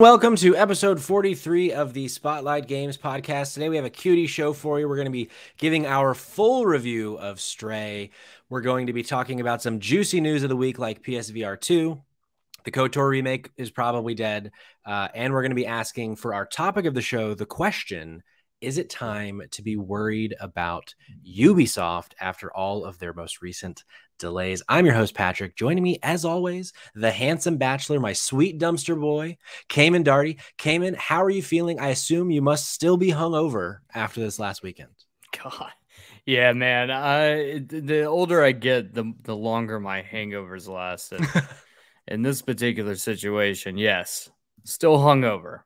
Welcome to episode 43 of the Spotlight Games podcast. Today we have a cutie show for you. We're going to be giving our full review of Stray. We're going to be talking about some juicy news of the week like PSVR 2. The KOTOR remake is probably dead. Uh, and we're going to be asking for our topic of the show the question Is it time to be worried about Ubisoft after all of their most recent delays. I'm your host, Patrick. Joining me, as always, the handsome bachelor, my sweet dumpster boy, Cayman Darty. Cayman, how are you feeling? I assume you must still be hungover after this last weekend. God. Yeah, man. I the older I get, the the longer my hangovers last. And in this particular situation, yes, still hungover,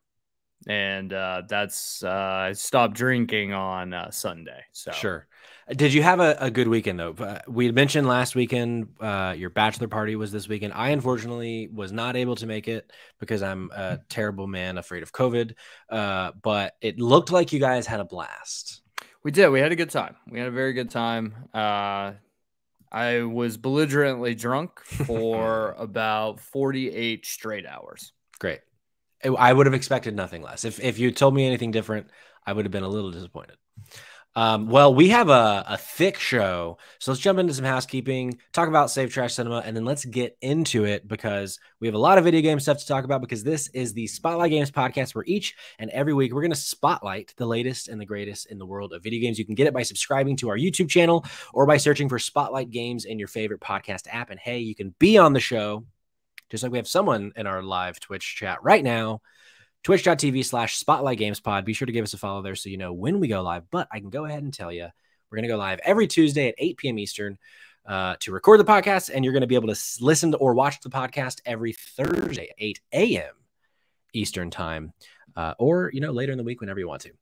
and uh, that's uh, I stopped drinking on uh, Sunday. So sure. Did you have a, a good weekend though? Uh, we had mentioned last weekend uh, your bachelor party was this weekend. I unfortunately was not able to make it because I'm a terrible man afraid of COVID. Uh, but it looked like you guys had a blast. We did. We had a good time. We had a very good time. Uh, I was belligerently drunk for about 48 straight hours. Great. I would have expected nothing less. If if you told me anything different, I would have been a little disappointed. Um, well, we have a, a thick show. So let's jump into some housekeeping, talk about Save Trash Cinema, and then let's get into it because we have a lot of video game stuff to talk about because this is the Spotlight Games podcast where each and every week we're going to spotlight the latest and the greatest in the world of video games. You can get it by subscribing to our YouTube channel or by searching for Spotlight Games in your favorite podcast app. And hey, you can be on the show just like we have someone in our live Twitch chat right now twitch.tv slash spotlight games pod. Be sure to give us a follow there so you know when we go live. But I can go ahead and tell you we're going to go live every Tuesday at 8 p.m. Eastern uh, to record the podcast. And you're going to be able to listen to or watch the podcast every Thursday at 8 a.m. Eastern time. Uh, or you know later in the week whenever you want to.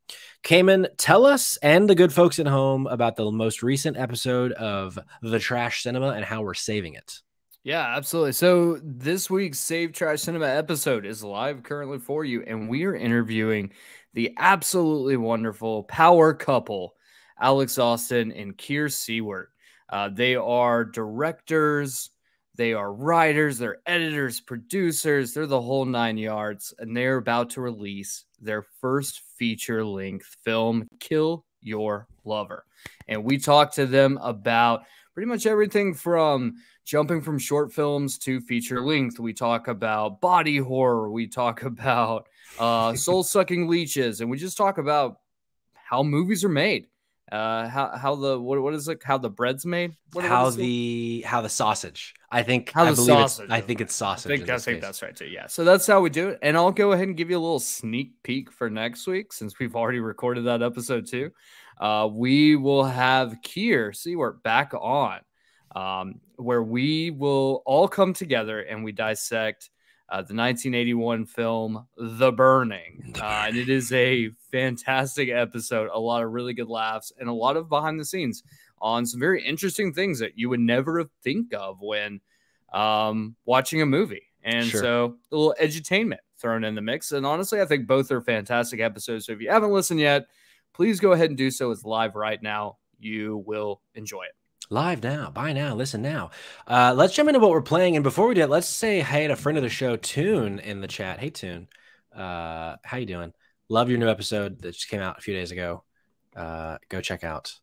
Cayman, tell us and the good folks at home about the most recent episode of the Trash Cinema and how we're saving it. Yeah, absolutely. So this week's Save Trash Cinema episode is live currently for you, and we are interviewing the absolutely wonderful power couple, Alex Austin and Kier Siewert. Uh, they are directors, they are writers, they're editors, producers, they're the whole nine yards, and they're about to release their first feature length film, Kill Your Lover. And we talked to them about pretty much everything from jumping from short films to feature length. We talk about body horror. We talk about uh, soul sucking leeches, and we just talk about how movies are made. Uh, how how the what what is it? How the bread's made? What, how what the how the sausage? I think how I the sausage. I think it's sausage. I think, I think that's right too. Yeah. So that's how we do it. And I'll go ahead and give you a little sneak peek for next week since we've already recorded that episode too. Uh, we will have Kier Siewert back on um, where we will all come together and we dissect uh, the 1981 film The Burning. Uh, and it is a fantastic episode, a lot of really good laughs, and a lot of behind the scenes on some very interesting things that you would never think of when um, watching a movie. And sure. so a little edutainment thrown in the mix. And honestly, I think both are fantastic episodes. So if you haven't listened yet, please go ahead and do so. It's live right now. You will enjoy it. Live now, buy now, listen now. Uh, let's jump into what we're playing. And before we do it, let's say hey to a friend of the show, Tune, in the chat. Hey, Tune, uh, how you doing? Love your new episode that just came out a few days ago. Uh, go check out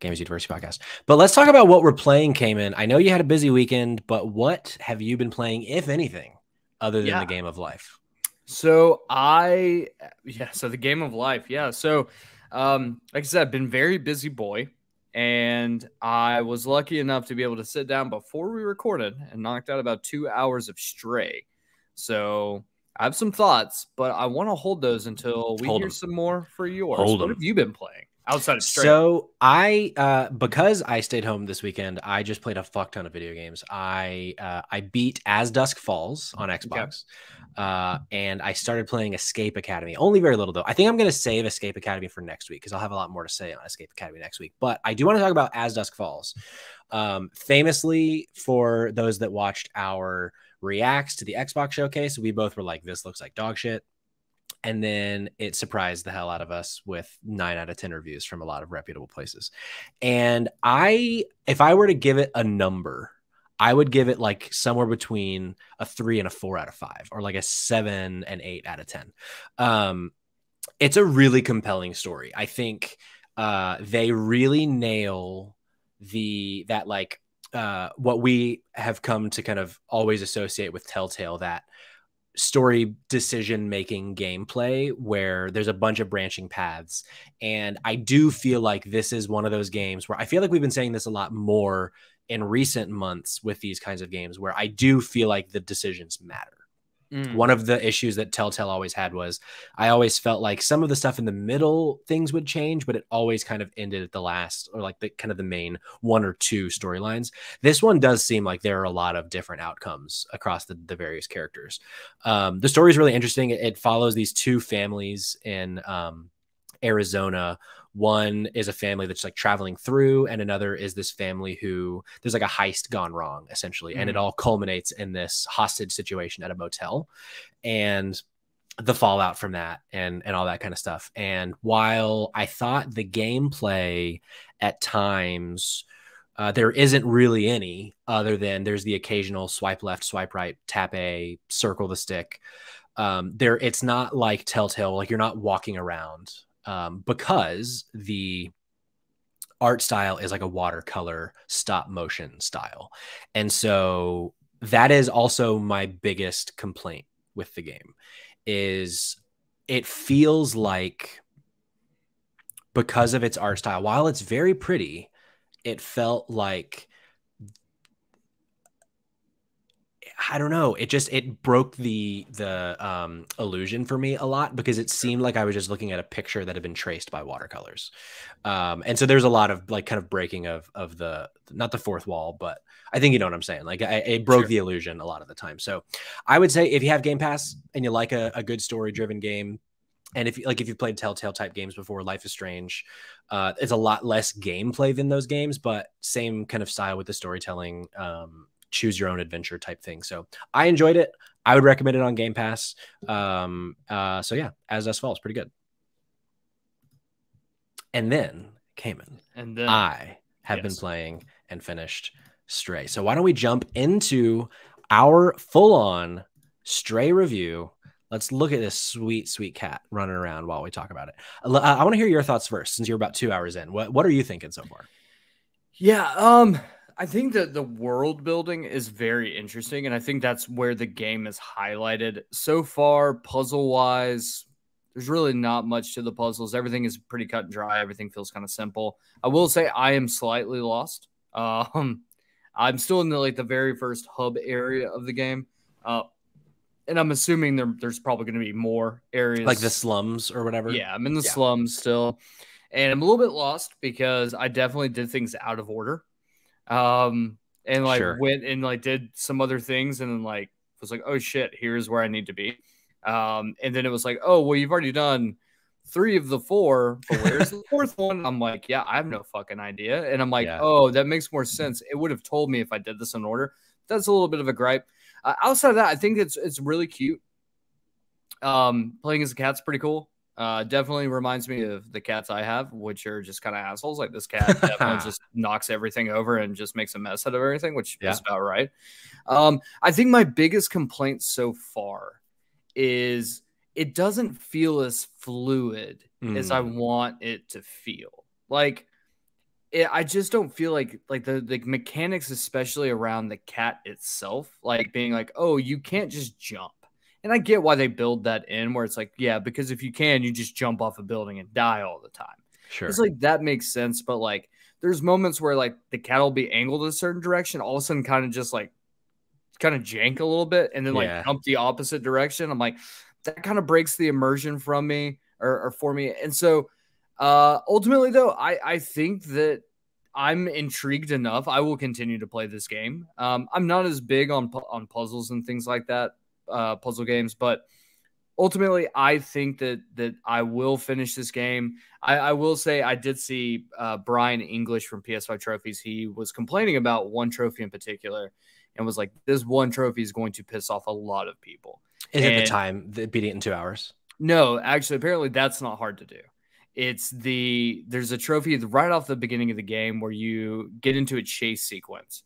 Games University podcast. But let's talk about what we're playing, Cayman. I know you had a busy weekend, but what have you been playing, if anything, other than yeah. the game of life? So I, yeah, so the game of life, yeah. So, um, like I said, I've been very busy boy and I was lucky enough to be able to sit down before we recorded and knocked out about two hours of stray. So I have some thoughts, but I want to hold those until we hold hear some more for yours. Hold what have you been playing outside of stray? So I, uh, because I stayed home this weekend, I just played a fuck ton of video games. I uh, I beat As Dusk Falls on Xbox. Okay. Uh, and I started playing Escape Academy. Only very little though. I think I'm going to save Escape Academy for next week because I'll have a lot more to say on Escape Academy next week. But I do want to talk about As Dusk Falls. Um, famously, for those that watched our reacts to the Xbox showcase, we both were like, "This looks like dog shit." And then it surprised the hell out of us with nine out of 10 reviews from a lot of reputable places. And I, if I were to give it a number, I would give it like somewhere between a three and a four out of five, or like a seven and eight out of ten. Um, it's a really compelling story. I think uh, they really nail the that like uh, what we have come to kind of always associate with Telltale that story decision making gameplay where there's a bunch of branching paths. And i do feel like this is one of those games where i feel like we've been saying this a lot more in recent months with these kinds of games where i do feel like the decisions matter Mm. One of the issues that Telltale always had was I always felt like some of the stuff in the middle things would change, but it always kind of ended at the last or like the kind of the main one or two storylines. This one does seem like there are a lot of different outcomes across the, the various characters. Um, the story is really interesting. It, it, follows these two families in um, Arizona one is a family that's like traveling through, and another is this family who there's like a heist gone wrong, essentially. Mm. And it mm. all culminates in this hostage situation at a motel. And the fallout from that and and all that kind of stuff. And while I thought the gameplay at times uh, there isn't really any other than there's the occasional swipe left, swipe right, tap A, circle the stick. Um, there, it's not like Telltale, like you're not walking around um, because the art style is like a watercolor stop motion style. And so that is also my biggest complaint with the game is it feels like because of its art style while it's very pretty it felt like I don't know. It just it broke the the um, illusion for me a lot because it seemed like I was just looking at a picture that had been traced by watercolors, um, and so there's a lot of like kind of breaking of of the not the fourth wall, but I think you know what I'm saying. Like I, it broke sure. the illusion a lot of the time. So I would say if you have Game Pass and you like a, a good story driven game, and if like if you've played Telltale type games before, Life is Strange, uh, it's a lot less gameplay than those games, but same kind of style with the storytelling. Um, choose your own adventure type thing. So I enjoyed it. I would recommend it on Game Pass. Um, uh, so yeah, As Dusk Falls, pretty good. And then Cayman, and then I have yes. been playing and finished Stray. So why don't we jump into our full on Stray review? Let's look at this sweet, sweet cat running around while we talk about it. Uh, I want to hear your thoughts first, since you're about two hours in. What What are you thinking so far? Yeah, um, I think that the world building is very interesting, and I think that's where the game is highlighted so far. Puzzle wise, there's really not much to the puzzles. Everything is pretty cut and dry. Everything feels kind of simple. I will say I am slightly lost. Um, I'm still in the like the very first hub area of the game, uh, and I'm assuming there, there's probably going to be more areas like the slums or whatever. Yeah, I'm in the yeah. slums still, and I'm a little bit lost because I definitely did things out of order um, and like sure. went and like did some other things, and then like was like, oh shit, here's where I need to be. Um, and then it was like, oh well, you've already done three of the four, but where's the fourth one? I'm like, yeah, I have no fucking idea. And I'm like, yeah. oh, that makes more sense. It would have told me if I did this in order. That's a little bit of a gripe. Uh, outside of that, I think it's it's really cute. Um, playing as a cat's pretty cool. Uh, definitely reminds me of the cats I have, which are just kind of assholes. Like this cat definitely just knocks everything over and just makes a mess out of everything, which yeah. is about right. Um, I think my biggest complaint so far is it doesn't feel as fluid mm. as I hmm. want it to feel. Like it, I just don't feel like like the the mechanics, especially around the cat itself, like being like, oh, you can't just jump and I get why they build that in where it's like, yeah, because if you can, you just jump off a building and die all the time. Sure. It's like that makes sense, but like there's moments where like the cat will be angled a certain direction, all of a sudden kind of just like kind of jank a little bit and then like yeah. jump the opposite direction. I'm like, that kind of breaks the immersion from me or, or for me. And so uh ultimately though, I I think that I'm intrigued enough. I will continue to play this game. Um, I'm not as big on on puzzles and things like that uh, puzzle games, but ultimately, I think that that I will finish this game. I, I will say I did see uh, Brian English from PS5 Trophies. He was complaining about one trophy in particular, and was like, "This one trophy is going to piss off a lot of people." Is and, it the time the beating it in two hours? No, actually, apparently that's not hard to do. It's the there's a trophy right off the beginning of the game where you get into a chase sequence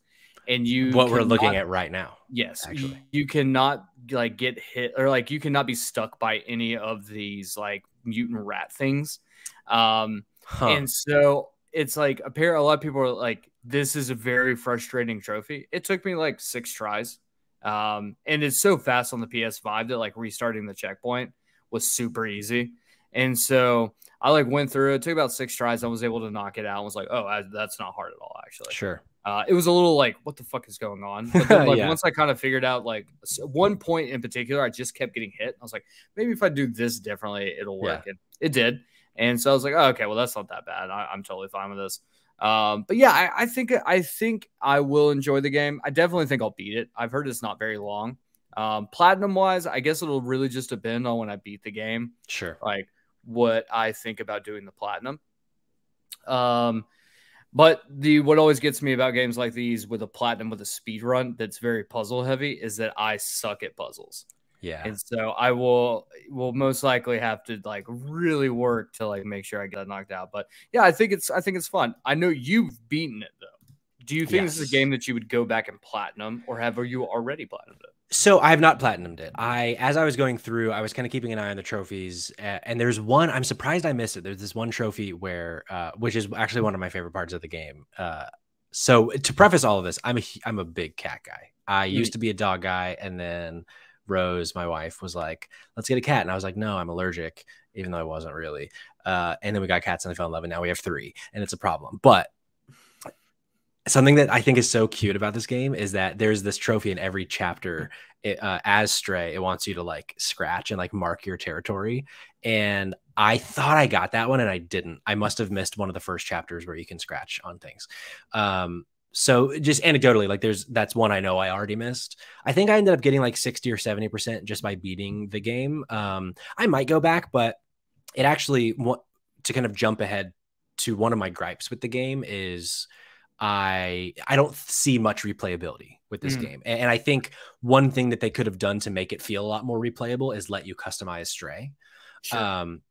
and you what we're looking at right now. Yes, actually. you, you cannot like get hit or like you cannot be stuck by any of these like mutant rat things. Um, Huh. and so it's like a pair. a lot of people are like, this is a very frustrating trophy. It took me like six tries. Um, and it's so fast on the PS5 that like restarting the checkpoint was super easy. And so I like went through it, took about six tries. I was able to knock it out. and was like, oh, I, that's not hard at all, actually. sure. Uh, it was a little like, what the fuck is going on? But then, like, Yeah. once I kind of figured out, like, one point in particular, I just kept getting hit. I was like, maybe if I do this differently, it'll work. And it did. And so I was like, oh, okay, well, that's not that bad. I, I'm totally fine with this. Um, but yeah, I, I think I think I will enjoy the game. I definitely think I'll beat it. I've heard it's not very long. Um, platinum wise, I guess it'll really just depend on when I beat the game Sure. like what I think about doing the platinum. Um, but the what always gets me about games like these with a platinum with a speed run that's very puzzle heavy is that I suck at puzzles, Yeah. and so I will will most likely have to like really work to like make sure I get knocked out. But yeah, I think it's I think it's fun. I know you've beaten it though. Do you think this is a game that you would go back and platinum, or have you already platinumed it? So I have not platinumed it. I, as I was going through, I was kind of keeping an eye on the trophies, uh, and there's one. I'm surprised I missed it. There's this one trophy where, uh, which is actually one of my favorite parts of the game. Uh, so to preface all of this, I'm a I'm a big cat guy. I used to be a dog guy, and then Rose, my wife, was like, "Let's get a cat," and I was like, "No, I'm allergic," even though I wasn't really. Uh, and then we got cats, and I fell in love, and now we have three, and it's a problem. But something that I think is so cute about this game is that there's this trophy in every chapter. It, uh, as Stray, it wants you to like scratch and like mark your territory. And I thought I got that one, and I didn't. I must have missed one of the first chapters where you can scratch on things. Um, so just anecdotally, like there's that's one I know I already missed. I think I ended up getting like 60 or 70 percent just by beating the game. Um, I might go back, but it actually to kind of jump ahead to one of my gripes with the game is I I don't see much replayability with this Mhm. game. And, and I think one thing that they could have done to make it feel a lot more replayable is let you customize Stray. Um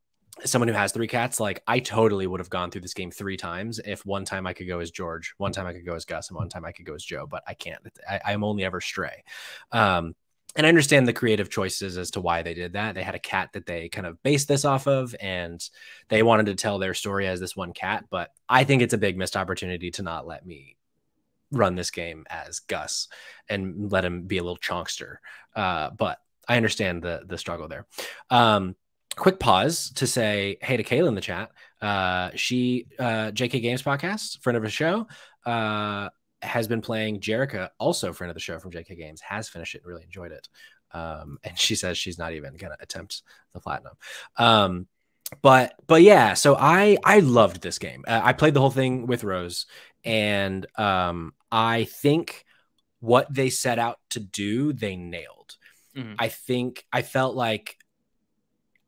someone who has three cats, like I totally would have gone through this game three times if one time I could go as George, one time I could go as Gus, and one time I could go as Joe, but I can't. I, I'm only ever Stray. Um and I understand the creative choices as to why they did that. They had a cat that they kind of based this off of, and they wanted to tell their story as this one cat. But I think it's a big missed opportunity to not let me run this game as Gus and let him be a little chonkster. Uh, but I understand the the struggle there. Um, quick pause to say hey to Kayla in the chat. Uh, she uh, JK Games podcast, friend of the show. Has been playing Jerica, also friend of the show from JK Games, has finished it and really enjoyed it. Um, and she says she's not even gonna attempt the platinum. Um, but but yeah, so I I loved this game. Uh, I played the whole thing with Rose, and um, I think what they set out to do, they nailed. Mhm. I think I felt like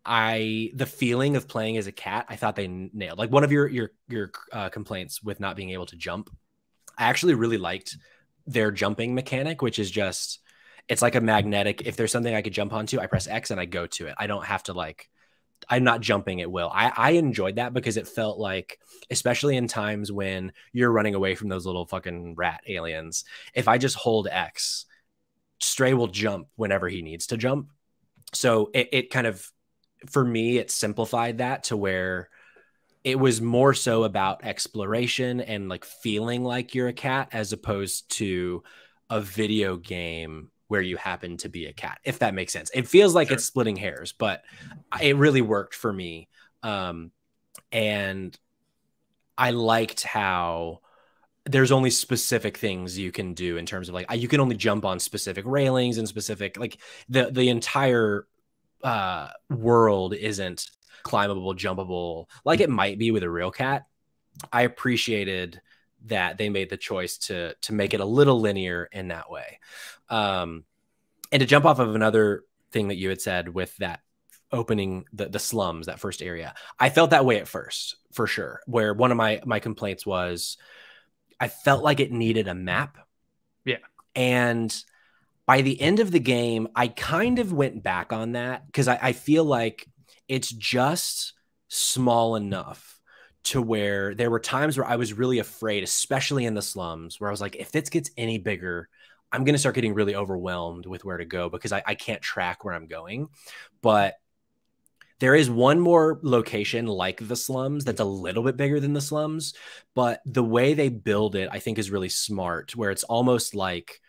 I the feeling of playing as a cat, I thought they nailed. Like one of your your your uh, complaints with not being able to jump, I actually really liked their jumping mechanic, which is just it's like a magnetic. If there's something I could jump onto, I press X and I go to it. I don't have to like I'm not jumping at will. I, I enjoyed that because it felt like, especially in times when you're running away from those little fucking rat aliens, if I just hold X, Stray will jump whenever he needs to jump. So it, it kind of, for me, it simplified that to where it was more so about exploration and like feeling like you're a cat as opposed to a video game where you happen to be a cat, if that makes sense. It feels like Sure. it's splitting hairs, but it really worked for me. Um, and I liked how there's only specific things you can do in terms of like you can only jump on specific railings and specific like the the entire uh world isn't climbable jumpable like it might be with a real cat i appreciated that they made the choice to to make it a little linear in that way. Um and to jump off of another thing that you had said with that opening the, the slums that first area i felt that way at first for sure where one of my my complaints was i felt like it needed a map. Yeah. and by the end of the game i kind of went back on that because I, I feel like it's just small enough to where there were times where I was really afraid, especially in the slums, where I was like, if this gets any bigger, I'm going to start getting really overwhelmed with where to go because I, I can't track where I'm going. But there is one more location like the slums that's a little bit bigger than the slums, but the way they build it, I think, is really smart, where it's almost like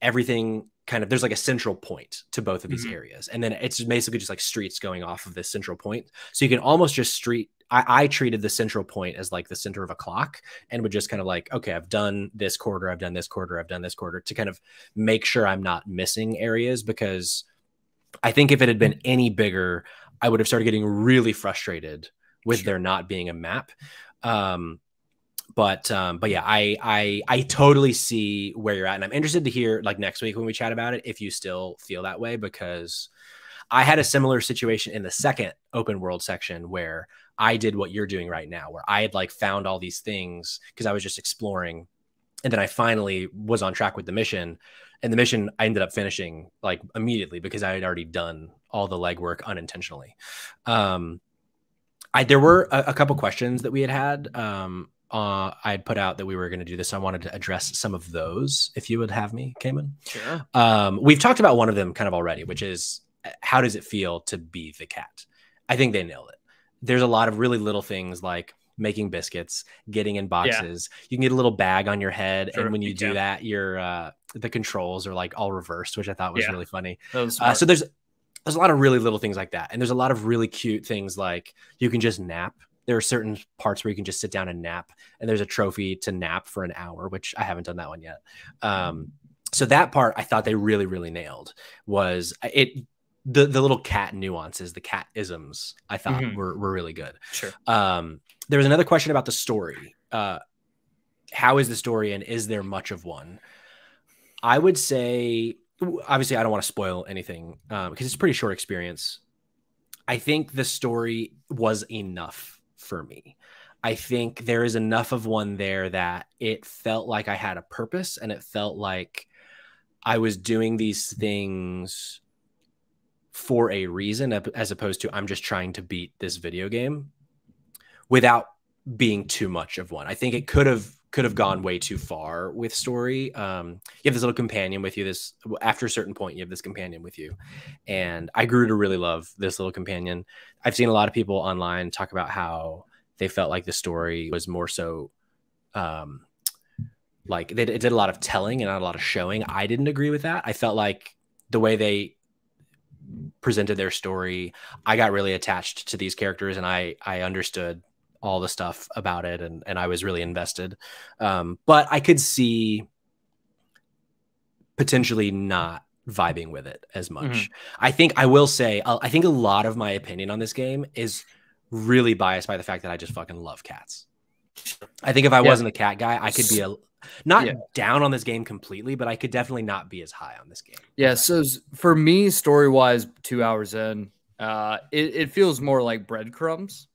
everything kind of there's like a central point to both of these mm-hmm. areas. And then it's basically just like streets going off of this central point. So you can almost just street I, I, treated the central point as like the center of a clock and would just kind of like, okay, I've done this quarter, I've done this quarter, I've done this quarter to kind of make sure I'm not missing areas because I think if it had been any bigger, I would have started getting really frustrated with sure. there not being a map. Um, but um, but yeah, I I I totally see where you're at, and I'm interested to hear like next week when we chat about it if you still feel that way because I had a similar situation in the second open world section where I did what you're doing right now, where I had like found all these things because I was just exploring. And then I finally was on track with the mission. And the mission I ended up finishing like immediately because I had already done all the legwork unintentionally. Um, I there were a, a couple questions that we had had. Um, uh, I had put out that we were going to do this. I wanted to address some of those. If you would have me, Cayman. Sure. Um, we've talked about one of them kind of already, which is how does it feel to be the cat? I think they nailed it there's a lot of really little things like making biscuits, getting in boxes. Yeah. You can get a little bag on your head, sure, and when you, you do can. that, your uh, the controls are like all reversed, which I thought was yeah. really funny. Was uh, so there's there's a lot of really little things like that, and there's a lot of really cute things like you can just nap. There are certain parts where you can just sit down and nap, and there's a trophy to nap for an hour, which I haven't done that one yet. Um, so that part I thought they really really nailed was it the the little cat nuances, the cat isms, I thought mm-hmm. were were really good. Sure. Um, there was another question about the story. Uh, how is the story, and is there much of one? I would say, obviously, I don't want to spoil anything um, because it's a pretty short experience. I think the story was enough for me. I think there is enough of one there that it felt like I had a purpose, and it felt like I was doing these things for a reason as opposed to I'm just trying to beat this video game without being too much of one. I think it could have could have gone way too far with story. Um, you have this little companion with you. This after a certain point, you have this companion with you, and I grew to really love this little companion. I've seen a lot of people online talk about how they felt like the story was more so, um, like they, it did a lot of telling and not a lot of showing. I didn't agree with that. I felt like the way they presented their story, I got really attached to these characters and I I understood all the stuff about it and and I was really invested. Um, but I could see potentially not vibing with it as much. Mm-hmm. I think I will say I think a lot of my opinion on this game is really biased by the fact that I just fucking love cats. I think if I yeah. wasn't a cat guy, I could be a not yeah. down on this game completely, but I could definitely not be as high on this game. Yeah. So for me, story wise, two hours in, uh, it, it feels more like breadcrumbs.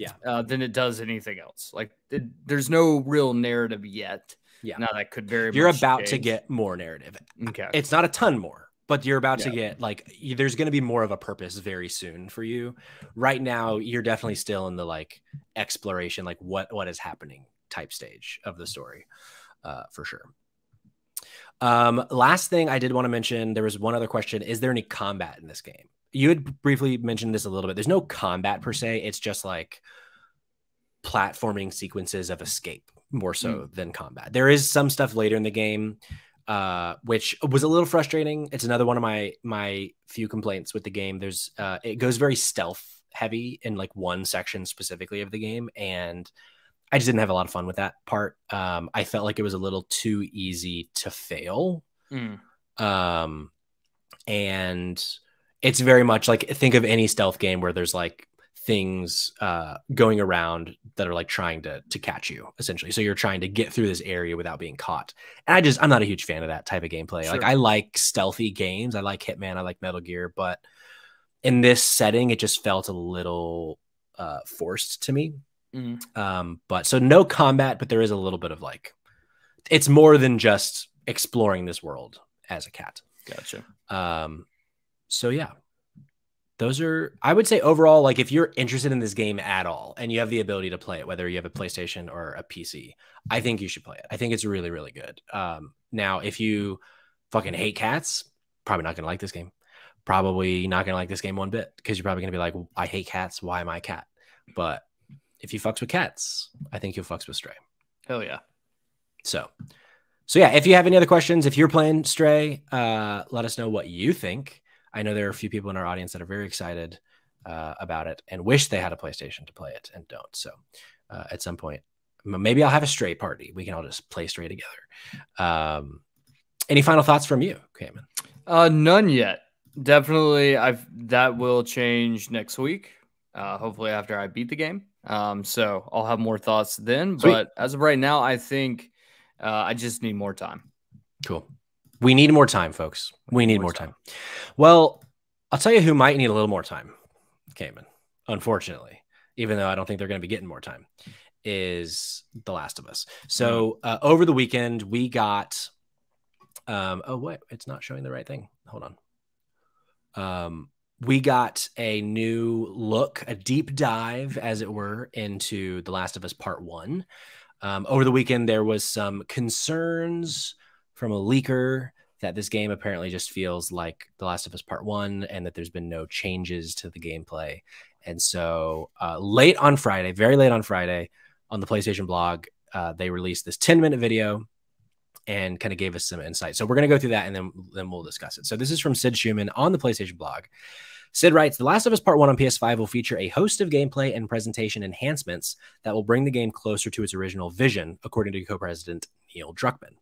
Yeah. Uh, than it does anything else. Like it, there's no real narrative yet. Yeah. Now that could very. You're about change. to get more narrative. Okay. It's not a ton more, but you're about yeah. to get like there's going to be more of a purpose very soon for you. Right now, you're definitely still in the like exploration, like what what is happening type stage of the story uh, for sure. Um, last thing I did want to mention, there was one other question: Is there any combat in this game? You had briefly mentioned this a little bit. There's no combat per se. It's just like platforming sequences of escape more so mm. than combat. There is some stuff later in the game uh, which was a little frustrating. It's another one of my my few complaints with the game. There's uh, it goes very stealth heavy in like one section specifically of the game, and I just didn't have a lot of fun with that part. Um, I felt like it was a little too easy to fail. Mm. Um, and it's very much like think of any stealth game where there's like things uh, going around that are like trying to to catch you essentially. So you're trying to get through this area without being caught. And I just I'm not a huge fan of that type of gameplay. Sure. Like I like stealthy games. I like Hitman. I like Metal Gear, but in this setting, it just felt a little uh, forced to me. Mm. Um, but so no combat, but there is a little bit of like, it's more than just exploring this world as a cat. Gotcha. Um, so yeah, those are I would say overall, like if you're interested in this game at all and you have the ability to play it, whether you have a PlayStation or a PC, I think you should play it. I think it's really, really good. Um, now, if you fucking hate cats, probably not gonna like this game. Probably not gonna like this game one bit because you're probably gonna be like, I hate cats. Why am I a cat? But if you fucks with cats, I think you'll fucks with Stray. Hell yeah. So, so yeah, if you have any other questions, if you're playing Stray, uh, let us know what you think. I know there are a few people in our audience that are very excited uh, about it and wish they had a PlayStation to play it and don't. So, uh, at some point, maybe I'll have a Stray party. We can all just play Stray together. Um, any final thoughts from you, Cayman? Uh, none yet. Definitely, I've that will change next week. Uh, hopefully, after I beat the game. Um, so I'll have more thoughts then. Sweet. But as of right now, I think uh, I just need more time. Cool. We need more time, folks. We need more, more time. time. Well, I'll tell you who might need a little more time, Cayman, unfortunately, even though I don't think they're going to be getting more time, is The Last of Us. So mm-hmm. uh, over the weekend, we got. Um, oh, wait, it's not showing the right thing. Hold on. Um, we got a new look, a deep dive, as it were, into The Last of Us Part One. Um, over the weekend, there was some concerns from a leaker that this game apparently just feels like The Last of Us Part One, and that there's been no changes to the gameplay. And so, uh, late on Friday, very late on Friday, on the PlayStation blog, uh, they released this 10 minute video and kind of gave us some insight. So we're going to go through that and then then we'll discuss it. So this is from Sid Shuman on the PlayStation blog. Sid writes, The Last of Us Part 1 on PS5 will feature a host of gameplay and presentation enhancements that will bring the game closer to its original vision, according to co-president Neil Druckmann.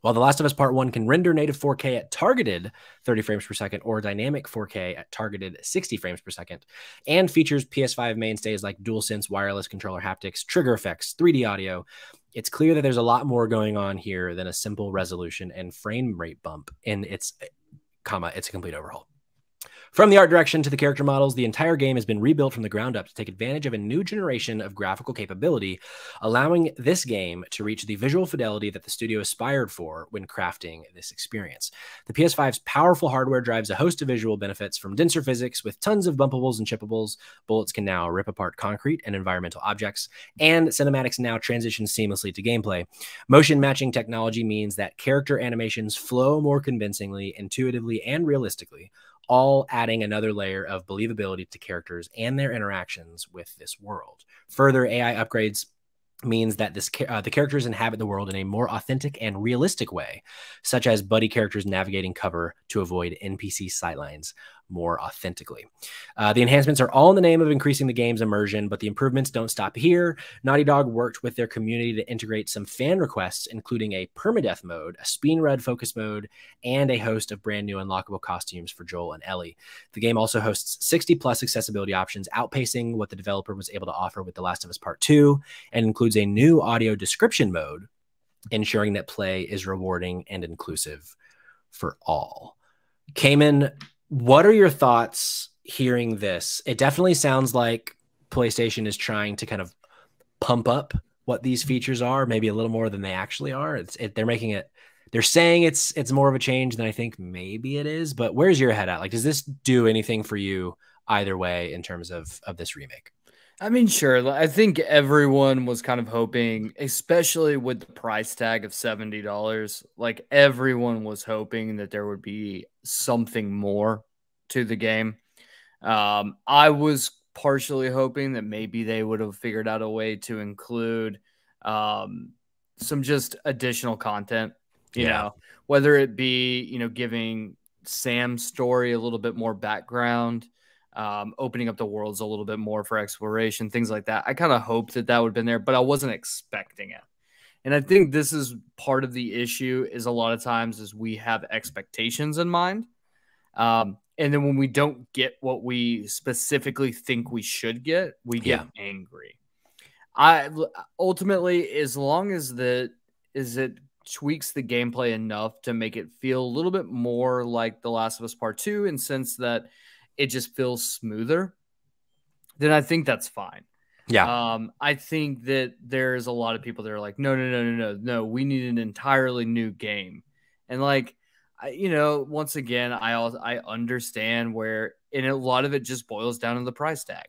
While The Last of Us Part 1 can render native 4K at targeted 30 frames per second or dynamic 4K at targeted 60 frames per second, and features PS5 mainstays like DualSense wireless controller haptics, trigger effects, 3D audio, it's clear that there's a lot more going on here than a simple resolution and frame rate bump in its comma, it's a complete overhaul. From the art direction to the character models, the entire game has been rebuilt from the ground up to take advantage of a new generation of graphical capability, allowing this game to reach the visual fidelity that the studio aspired for when crafting this experience. The PS5's powerful hardware drives a host of visual benefits from denser physics with tons of bumpables and chippables. Bullets can now rip apart concrete and environmental objects, and cinematics now transition seamlessly to gameplay. Motion matching technology means that character animations flow more convincingly, intuitively, and realistically all adding another layer of believability to characters and their interactions with this world. Further AI upgrades means that this uh, the characters inhabit the world in a more authentic and realistic way, such as buddy characters navigating cover to avoid NPC sightlines more authentically. Uh, the enhancements are all in the name of increasing the game's immersion, but the improvements don't stop here. Naughty Dog worked with their community to integrate some fan requests, including a permadeath mode, a speedrun focus mode, and a host of brand new unlockable costumes for Joel and Ellie. The game also hosts 60 plus accessibility options, outpacing what the developer was able to offer with The Last of Us Part 2, and includes a new audio description mode, ensuring that play is rewarding and inclusive for all. Cayman what are your thoughts hearing this? It definitely sounds like PlayStation is trying to kind of pump up what these features are, maybe a little more than they actually are. It's it, they're making it. They're saying it's it's more of a change than I think maybe it is. But where's your head at? Like, does this do anything for you either way in terms of of this remake? I mean, sure. I think everyone was kind of hoping, especially with the price tag of $70, like everyone was hoping that there would be something more to the game. Um, I was partially hoping that maybe they would have figured out a way to include um, some just additional content, you yeah. know, whether it be, you know, giving Sam's story a little bit more background um, opening up the worlds a little bit more for exploration, things like that. I kind of hoped that that would have been there, but I wasn't expecting it. And I think this is part of the issue is a lot of times is we have expectations in mind. Um, and then when we don't get what we specifically think we should get, we get yeah. angry. I ultimately, as long as that is it tweaks the gameplay enough to make it feel a little bit more like The Last of Us Part Two, in sense that it just feels smoother, then I think that's fine. Yeah. Um, I think that there's a lot of people that are like, no, no, no, no, no, no, we need an entirely new game. And like, I, you know, once again, I also, I understand where, and a lot of it just boils down to the price tag.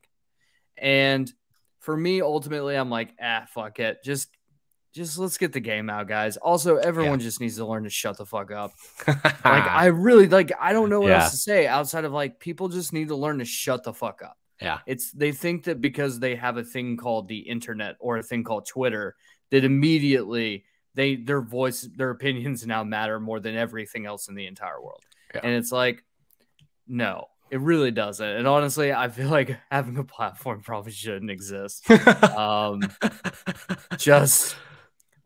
And for me, ultimately, I'm like, ah, fuck it, just just let's get the game out, guys. Also, everyone yeah. just needs to learn to shut the fuck up. like, I really like. I don't know what yeah. else to say outside of like people just need to learn to shut the fuck up. Yeah, it's they think that because they have a thing called the internet or a thing called Twitter that immediately they their voice their opinions now matter more than everything else in the entire world. Yeah. And it's like, no, it really doesn't. And honestly, I feel like having a platform probably shouldn't exist. um, just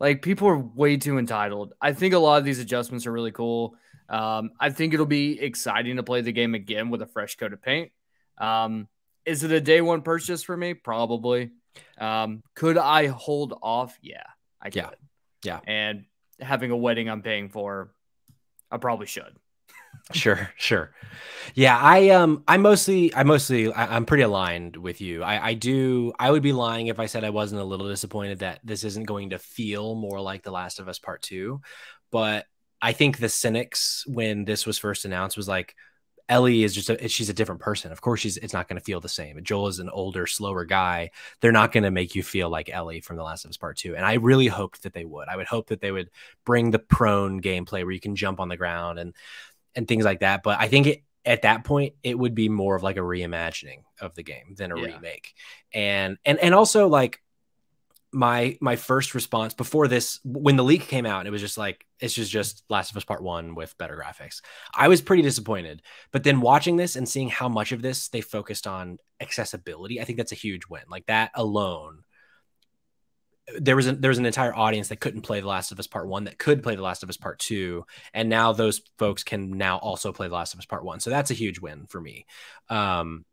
like people are way too entitled. I think a lot of these adjustments are really cool. Um, I think it'll be exciting to play the game again with a fresh coat of paint. Um, is it a day one purchase for me? Probably. Um, could I hold off? Yeah, I could. Yeah. yeah. And having a wedding I'm paying for, I probably should sure sure. Yeah i um i mostly i mostly I, am pretty aligned with you. I, I do i would be lying if i said i wasn't a little disappointed that this isn't going to feel more like the last of us part two. But i think the cynics when this was first announced was like ellie is just a, she's a different person. Of course she's it's not going to feel the same. Joel is an older slower guy. They're not going to make you feel like ellie from the last of us part two. And i really hoped that they would. I would hope that they would bring the prone gameplay where you can jump on the ground and and things like that. But I think it, at that point it would be more of like a reimagining of the game than a yeah. remake. And and and also like my my first response before this when the leak came out it was just like it's just just last of us part one with better graphics i was pretty disappointed but then watching this and seeing how much of this they focused on accessibility i think that's a huge win like that alone there was a, there was an entire audience that couldn't play The Last of Us Part One that could play The Last of Us Part Two, and now those folks can now also play The Last of Us Part One. So that's a huge win for me. Um,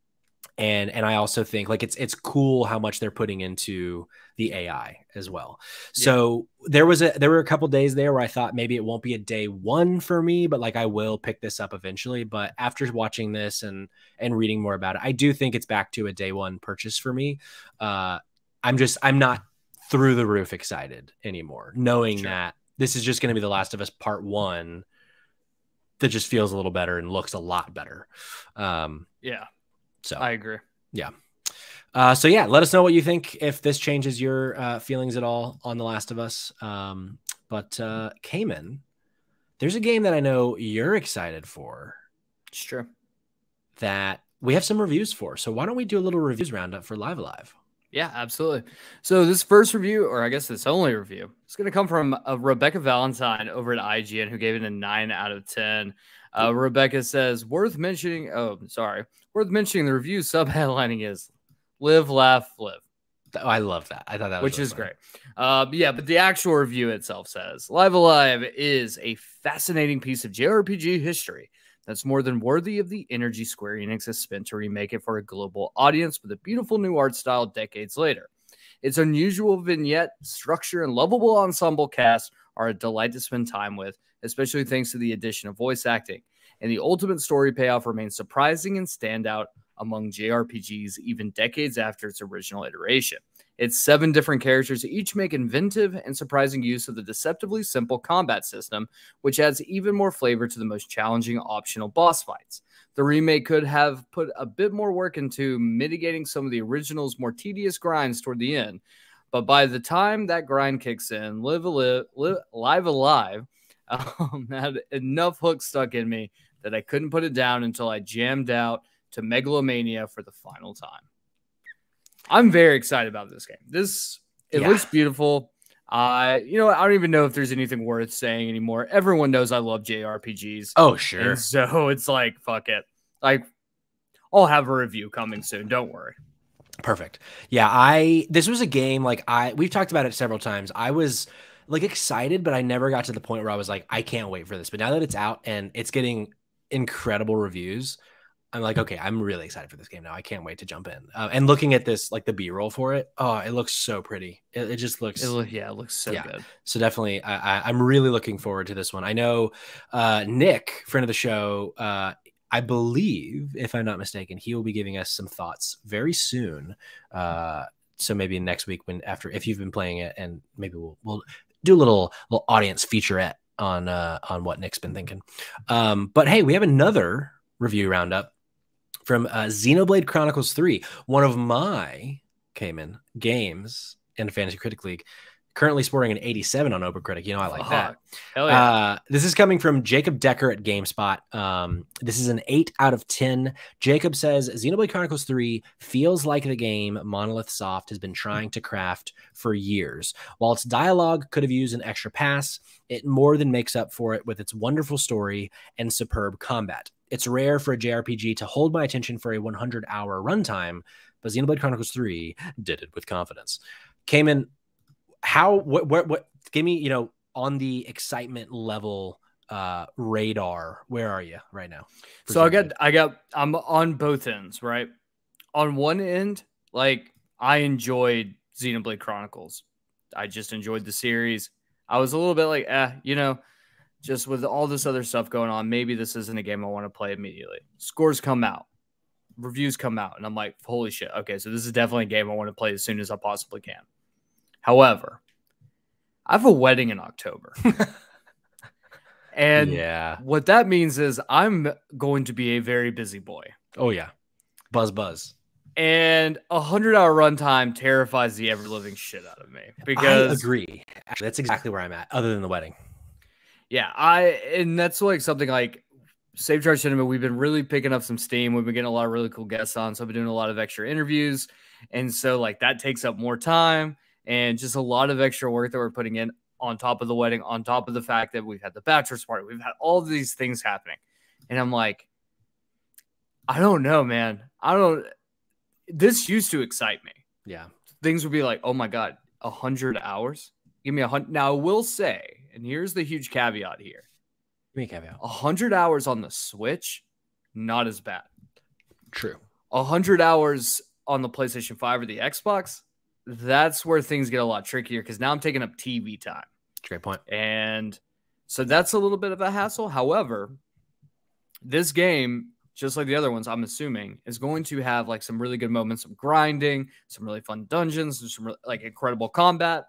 and and I also think like it's it's cool how much they're putting into the AI as well. Yeah. So there was a there were a couple days there where I thought maybe it won't be a day one for me, but like I will pick this up eventually. But after watching this and and reading more about it, I do think it's back to a day one purchase for me. Uh, I'm just I'm not through the roof excited anymore, knowing sure. that this is just going to be The Last of Us Part One that just feels a little better and looks a lot better. Um, yeah. So I agree. Yeah. Uh, so yeah, let us know what you think if this changes your uh, feelings at all on The Last of Us. Um, but uh, Cayman, there's a game that I know you're excited for. It's true. That we have some reviews for. So why don't we do a little reviews roundup for Live A Live? Yeah, absolutely. So this first review, or I guess this only review, is going to come from uh, Rebecca Valentine over at IGN, who gave it a nine out of ten. Uh, Rebecca says, "Worth mentioning." Oh, sorry, worth mentioning. The review subheadlining is "Live, Laugh, Live." Oh, I love that. I thought that which really is great. Uh, yeah, but the actual review itself says, "Live A Live" is a fascinating piece of JRPG history that's more than worthy of the energy Square Enix has spent to remake it for a global audience with a beautiful new art style decades later. Its unusual vignette, structure, and lovable ensemble cast are a delight to spend time with, especially thanks to the addition of voice acting. And the ultimate story payoff remains surprising and standout among JRPGs even decades after its original iteration. It's seven different characters, each make inventive and surprising use of the deceptively simple combat system, which adds even more flavor to the most challenging optional boss fights. The remake could have put a bit more work into mitigating some of the original's more tedious grinds toward the end, but by the time that grind kicks in, Live, live, live Live A Live um, had enough hooks stuck in me that I couldn't put it down until I jammed out to Megalomania for the final time. I'm very excited about this game. This it yeah. looks beautiful. Uh, you know, I don't even know if there's anything worth saying anymore. Everyone knows I love JRPGs. Oh, sure. And so it's like, fuck it. Like, I'll have a review coming soon. Don't worry. Perfect. Yeah, I this was a game like I we've talked about it several times. I was like excited, but I never got to the point where I was like, I can't wait for this. But now that it's out and it's getting incredible reviews, I'm like, okay, I'm really excited for this game now. I can't wait to jump in. Uh, and looking at this, like the B roll for it, oh, it looks so pretty. It, it just looks, it yeah, it looks so yeah. good. So definitely, I, am really looking forward to this one. I know uh, Nick, friend of the show, uh, I believe, if I'm not mistaken, he will be giving us some thoughts very soon. Uh, so maybe next week, when after if you've been playing it, and maybe we'll we'll do a little little audience featurette on uh, on what Nick's been thinking. Um, but hey, we have another review roundup from uh, Xenoblade Chronicles 3, one of my Cayman games in the Fantasy Critic League currently sporting an 87 on OpenCritic. You know, I like that. Hell yeah. Uh, this is coming from Jacob Dekker at GameSpot. Um, this is an 8 out of 10. Jacob says Xenoblade Chronicles 3 feels like the game Monolith Soft has been trying to craft for years. While its dialogue could have used an extra pass, it more than makes up for it with its wonderful story and superb combat. It's rare for a JRPG to hold my attention for a 100 hour runtime, but Xenoblade Chronicles 3 did it with confidence. Cayman, how what what what give me you know on the excitement level uh radar where are you right now so i got i got i'm on both ends right? On one end like i enjoyed xenoblade chronicles. I just enjoyed the series. I was a little bit like eh you know just with all this other stuff going on maybe this isn't a game i want to play immediately scores come out reviews come out and i'm like holy shit okay so this is definitely a game i want to play as soon as i possibly can However, I have a wedding in October. and yeah, what that means is I'm going to be a very busy boy. Oh yeah. Buzz buzz. And a hundred hour runtime terrifies the ever living shit out of me because I agree. Actually, that's exactly where I'm at, other than the wedding. Yeah, I and that's like something like Save Charge Cinema. We've been really picking up some steam. We've been getting a lot of really cool guests on. So I've been doing a lot of extra interviews. And so like that takes up more time and just a lot of extra work that we're putting in on top of the wedding, on top of the fact that we've had the bachelor's party, we've had all these things happening. And I'm like, I don't know, man. I don't. This used to excite me. Yeah. Things would be like, oh my God, a hundred hours? Give me a hundred. Now, I will say, and here's the huge caveat here. Give me a caveat. A hundred hours on the Switch, not as bad. True. A hundred hours on the PlayStation 5 or the Xbox, that's where things get a lot trickier because now I'm taking up TV time. Great point. And so that's a little bit of a hassle. However, this game, just like the other ones, I'm assuming, is going to have like some really good moments of grinding, some really fun dungeons, and some like incredible combat.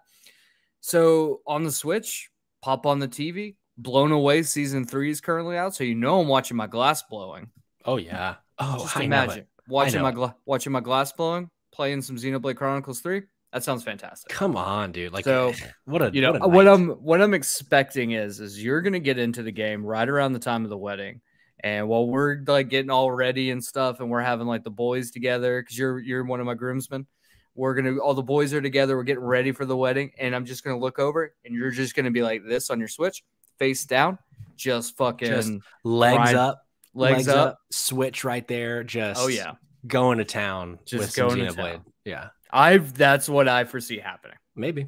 So on the Switch, pop on the TV. Blown Away season three is currently out, so you know I'm watching my glass blowing. Oh yeah. Oh, just I imagine watching my gla- watching my glass blowing playing some Xenoblade Chronicles 3. That sounds fantastic. Come on, dude. Like so, what a you know what, what I'm what I'm expecting is is you're gonna get into the game right around the time of the wedding. And while we're like getting all ready and stuff, and we're having like the boys together, because you're you're one of my groomsmen, we're gonna all the boys are together, we're getting ready for the wedding, and I'm just gonna look over and you're just gonna be like this on your switch, face down, just fucking just legs up, legs, legs up, up, switch right there, just oh yeah, going to town just with going to town. Yeah, I've that's what I foresee happening. maybe.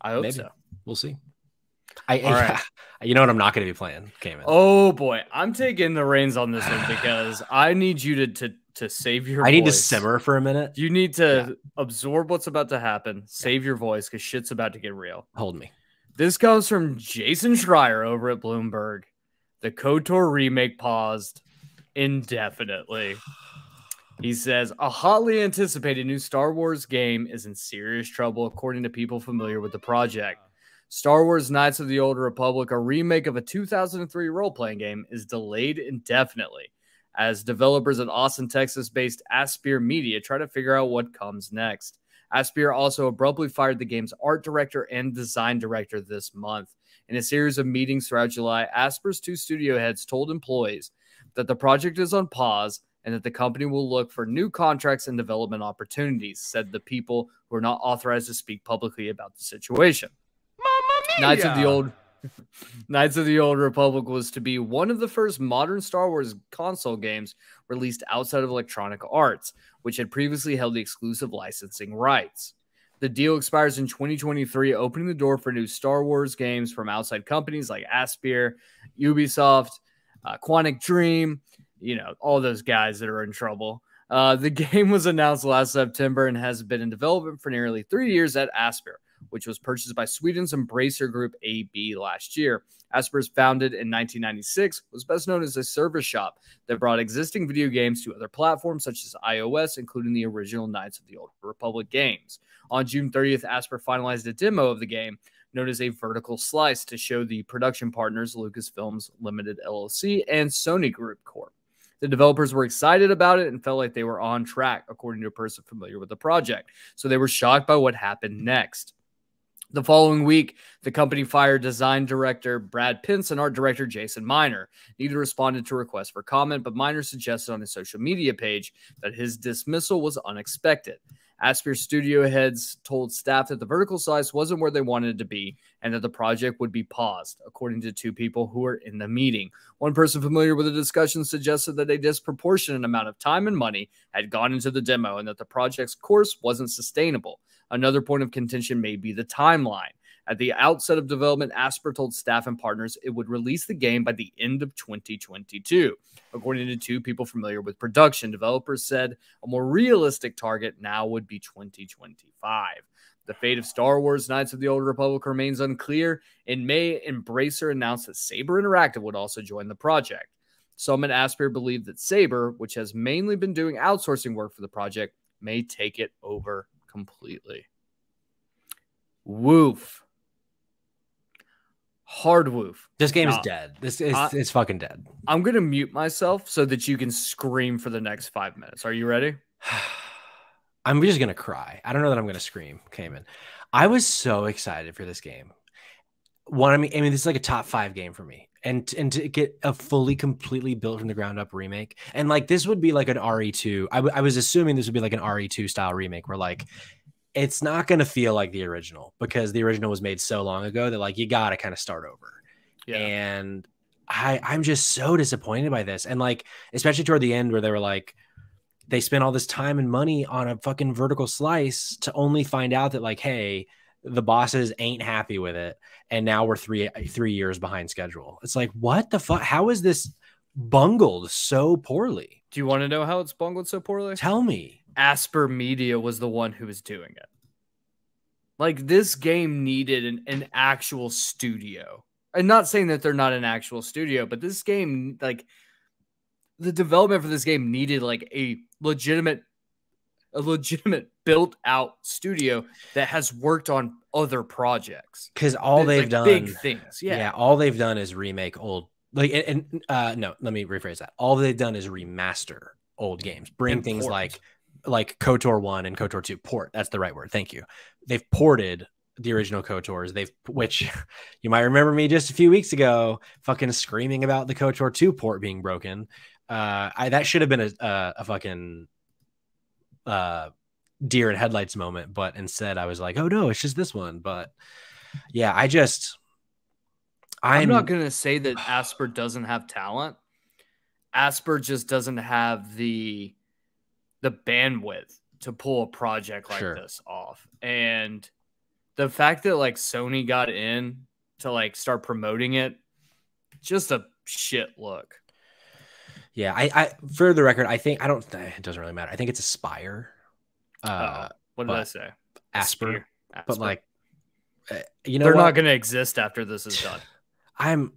I hope Maybe. so. We'll see. I, All right. you know what? I'm not going to be playing. Cayman. Oh boy, I'm taking the reins on this one because I need you to to to save your. I need to simmer for a minute. You need to absorb what's about to happen. Save your voice because shit's about to get real. Hold me. This comes from Jason Schreier over at Bloomberg. The KOTOR remake paused indefinitely. He says a hotly anticipated new Star Wars game is in serious trouble, according to people familiar with the project. Star Wars Knights of the Old Republic, a remake of a 2003 role playing game, is delayed indefinitely as developers at Austin, Texas based Aspyr Media try to figure out what comes next. Aspyr also abruptly fired the game's art director and design director this month. In a series of meetings throughout July, Aspyr's two studio heads told employees that the project is on pause and that the company will look for new contracts and development opportunities, said the people who are not authorized to speak publicly about the situation. Knights of the Old Knights of the Old Republic was to be one of the first modern Star Wars console games released outside of Electronic Arts, which had previously held the exclusive licensing rights. The deal expires in 2023, opening the door for new Star Wars games from outside companies like Aspyr, Ubisoft, uh, Quantic Dream, you know, all those guys that are in trouble. Uh, the game was announced last September and has been in development for nearly three years at Aspyr, which was purchased by Sweden's Embracer Group AB last year. Aspyr's founded in 1996 was best known as a service shop that brought existing video games to other platforms such as iOS, including the original Knights of the Old Republic games. On June 30th, Aspyr finalized a demo of the game known as a vertical slice to show the production partners Lucasfilms Limited LLC and Sony Group Corp. The developers were excited about it and felt like they were on track, according to a person familiar with the project. So they were shocked by what happened next. The following week, the company fired design director Brad Prince and art director Jason Minor. Neither responded to requests for comment, but Minor suggested on his social media page that his dismissal was unexpected. Aspyr studio heads told staff that the vertical slice wasn't where they wanted it to be and that the project would be paused, according to two people who were in the meeting. One person familiar with the discussion suggested that a disproportionate amount of time and money had gone into the demo and that the project's course wasn't sustainable. Another point of contention may be the timeline. At the outset of development, Aspyr told staff and partners it would release the game by the end of 2022. According to two people familiar with production, developers said a more realistic target now would be 2025. The fate of Star Wars Knights of the Old Republic remains unclear. In May, Embracer announced that Saber Interactive would also join the project. Some at Aspyr believe that Saber, which has mainly been doing outsourcing work for the project, may take it over completely. Woof hard woof. This game nah. is dead. This is uh, it's fucking dead. I'm gonna mute myself so that you can scream for the next five minutes. Are you ready? I'm just gonna cry. I don't know that I'm gonna scream, Cayman. I was so excited for this game. One, I mean, I mean, this is like a top five game for me, and and to get a fully, completely built from the ground up remake, and like this would be like an RE2. I, I was assuming this would be like an RE2 style remake, where like it's not going to feel like the original because the original was made so long ago that like you got to kind of start over. Yeah. And I I'm just so disappointed by this. And like especially toward the end where they were like they spent all this time and money on a fucking vertical slice to only find out that like hey, the bosses ain't happy with it and now we're 3 3 years behind schedule. It's like what the fuck how is this bungled so poorly? Do you want to know how it's bungled so poorly? Tell me. Aspyr Media was the one who was doing it. Like this game needed an, an actual studio. I'm not saying that they're not an actual studio, but this game, like the development for this game needed like a legitimate, a legitimate built out studio that has worked on other projects. Because all they've like done big things. Yeah. Yeah. All they've done is remake old like and, uh no, let me rephrase that. All they've done is remaster old games, bring things like like KOTOR 1 and KOTOR 2 port. That's the right word. Thank you. They've ported the original KOTORs. They've which you might remember me just a few weeks ago fucking screaming about the KOTOR 2 port being broken. Uh I that should have been a a, a fucking uh deer in headlights moment, but instead I was like, "Oh no, it's just this one." But yeah, I just I'm, I'm not going to say that Aspyr doesn't have talent. Aspyr just doesn't have the the bandwidth to pull a project like sure. this off. And the fact that like Sony got in to like start promoting it, just a shit look. Yeah, I, I for the record, I think I don't. It doesn't really matter. I think it's Aspire. Uh, what did I say? Aspyr. Aspyr. But like, uh, you know, they're what? not going to exist after this is done. I'm,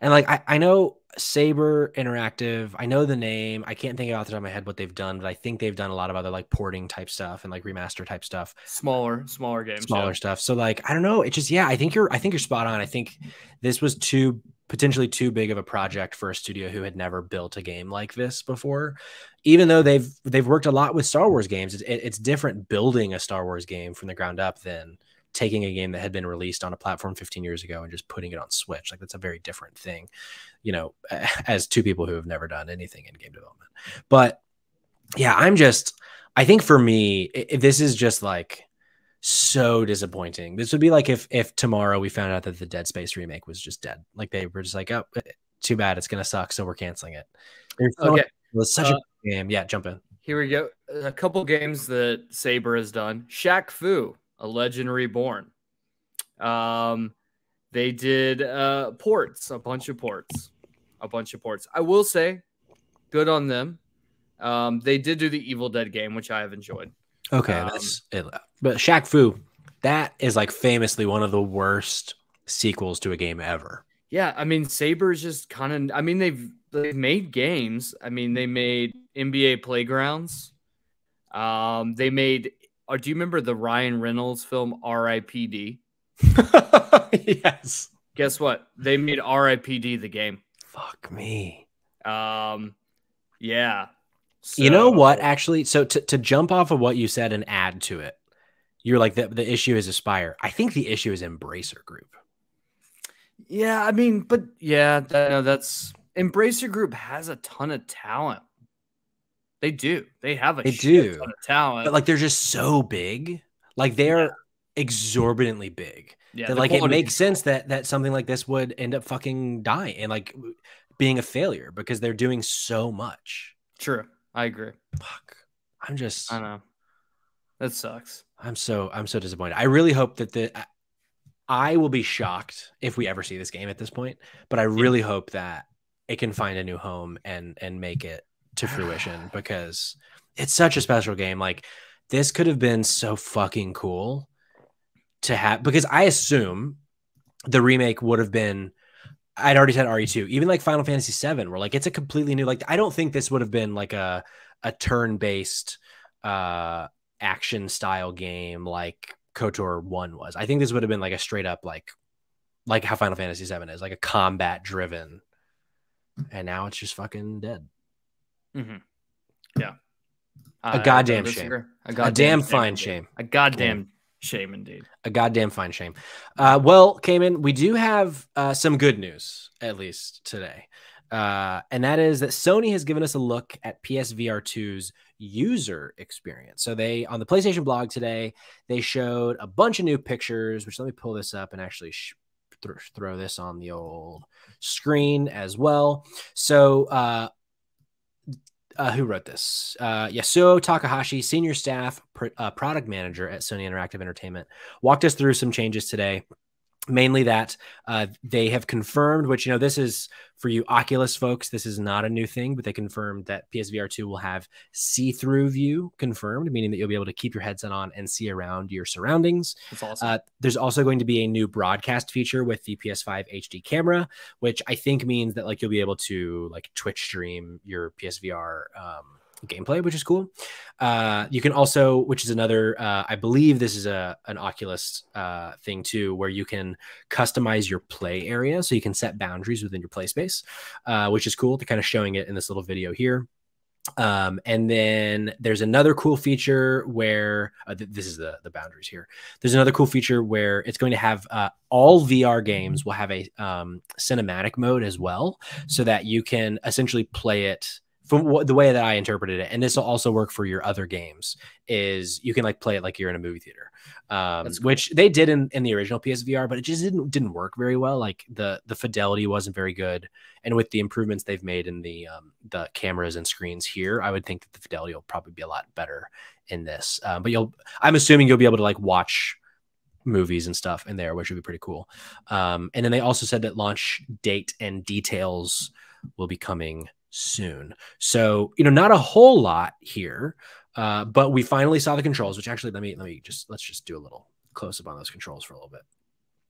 and like I, I know Saber Interactive. I know the name. I can't think off the top of my head what they've done, but I think they've done a lot of other like porting type stuff and like remaster type stuff. Smaller, smaller games. Smaller yeah. stuff. So like I don't know. It just yeah, I think you're I think you're spot on. I think this was too potentially too big of a project for a studio who had never built a game like this before. Even though they've they've worked a lot with Star Wars games, it's, it's different building a Star Wars game from the ground up than taking a game that had been released on a platform 15 years ago and just putting it on Switch. Like that's a very different thing, you know, as two people who have never done anything in game development. But yeah, I'm just, I think for me, if this is just like so disappointing. This would be like if if tomorrow we found out that the Dead Space remake was just dead. Like they were just like, oh, eh, too bad, it's gonna suck, so we're canceling it. okay, it was such uh, a game. Yeah, jump in. Here we go. A couple games that Saber has done. Shaq Fu a Legend Reborn. Um, they did uh, ports, a bunch of ports, a bunch of ports. I will say, good on them. Um, they did do the Evil Dead game, which I have enjoyed. Okay, um, that's it. But Shaq Fu, that is like famously one of the worst sequels to a game ever. Yeah, I mean, Saber's just kind of. I mean, they've they've made games. I mean, they made NBA Playgrounds. Um, they made or do you remember the Ryan Reynolds film R.I.P.D.? yes. Guess what? They made RIPD the game. Fuck me. Um, yeah. You know what? Actually, so to, to jump off of what you said and add to it, you're like the, the issue is Aspyr. I think the issue is Embracer Group. Yeah, I mean, but yeah, that, no, that's Embracer Group has a ton of talent. They do. They have a They do. ton of talent. But like they're just so big. Like they're exorbitantly big. yeah, that like it makes sense that that something like this would end up fucking dying and like being a failure because they're doing so much. True, I agree. Fuck. I'm just I know that sucks. I'm so I'm so disappointed. I really hope that the I- will be shocked if we ever see this game at this point, but I really hope that it can find a new home and and make it to fruition because it's such a special game. Like this could have been so fucking cool to have because I assume the remake would have been I'd already said RE2, even like Final Fantasy 7 where like it's a completely new like I don't think this would have been like a a turn-based uh action style game like KOTOR 1 was. I think this would have been like a straight up like like how Final Fantasy 7 is, like a combat driven. And now it's just fucking dead. Mm-hmm. Yeah, A I goddamn shame. A A goddamn damn fine shame. A goddamn shame indeed. A goddamn fine shame. Uh, well, Cayman, we do have uh, some good news, at least today. Uh, and that is that Sony has given us a look at PSVR 2's user experience. So they on the PlayStation blog today, they showed a bunch of new pictures, which let me pull this up and actually th- throw this on the old screen as well. So uh, uh, who wrote this? Uh, Yasuo Takahashi, senior staff pr- uh, product manager at Sony Interactive Entertainment, walked us through some changes today. Mainly that uh, they have confirmed, which you know, this is for you Oculus folks. This is not a new thing, but they confirmed that PSVR 2 will have see-through view confirmed, meaning that you'll be able to keep your headset on and see around your surroundings. That's awesome. Uh, there's also going to be a new broadcast feature with the PS5 HD camera, which I think means that like you'll be able to like Twitch stream your PSVR um, gameplay, which is cool. Uh, you can also, which is another, uh, I believe this is a an Oculus uh, thing too, where you can customize your play area, so you can set boundaries within your play space, uh, which is cool. They're kind of showing it in this little video here. Um, and then there's another cool feature where uh, th- this is the the boundaries here. There's another cool feature where it's going to have uh, all VR games will have a um, cinematic mode as well, so that you can essentially play it from what, the way that I interpreted it. And this will also work for your other games. Is you can like play it like you're in a movie theater, um, cool. which they did in, in the original PSVR, but it just didn't didn't work very well. Like the the fidelity wasn't very good, and with the improvements they've made in the um, the cameras and screens here, I would think that the fidelity will probably be a lot better in this. Um, but you'll, I'm assuming you'll be able to like watch movies and stuff in there, which would be pretty cool. Um, and then they also said that launch date and details will be coming soon. So you know, not a whole lot here, uh, but we finally saw the controls. Which actually, let me let me just let's just do a little close up on those controls for a little bit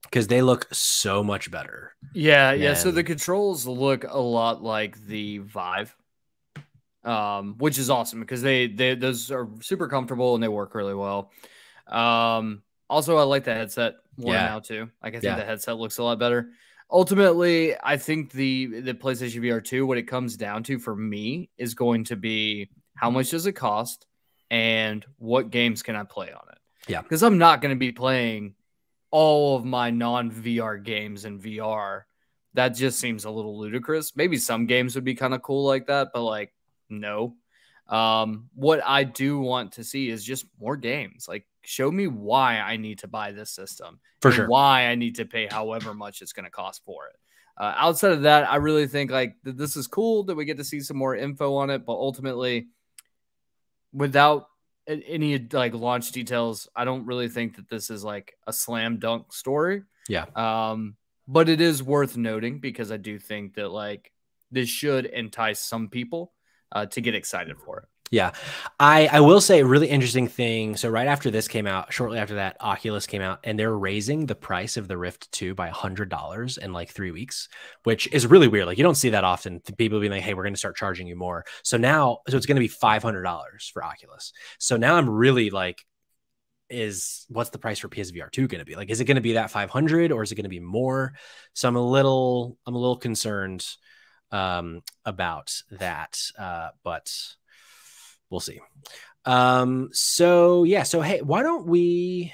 because they look so much better. Yeah, yeah. So the controls look a lot like the Vive, um, which is awesome because they they those are super comfortable and they work really well. Um, also, I like the headset more Yeah. now too. Like I think Yeah. the headset looks a lot better. Ultimately, I think the the PlayStation VR two, what it comes down to for me, is going to be how much does it cost and what games can I play on it. Yeah. because I'm not going to be playing all of my non VR games in VR. That just seems a little ludicrous. Maybe some games would be kind of cool like that, but like, no. Um, what I do want to see is just more games. Like, show me why I need to buy this system For and sure. why I need to pay however much it's going to cost for it. Uh, outside of that, I really think like th- this is cool that we get to see some more info on it, but ultimately, without any like launch details, I don't really think that this is like a slam dunk story. Yeah. Um, but it is worth noting because I do think that like this should entice some people uh, to get excited for it. Yeah. I, I will say a really interesting thing. So right after this came out, shortly after that, Oculus came out and they're raising the price of the Rift 2 by $100 in like three weeks, which is really weird. Like you don't see that often. People being like, hey, we're going to start charging you more. So now, so it's going to be $500 for Oculus. So now I'm really like is what's the price for PSVR 2 going to be? Like, is it going to be that 500 or is it going to be more? So I'm a little, I'm a little concerned um, about that, uh, but we'll see. Um, so yeah, so hey, why don't we?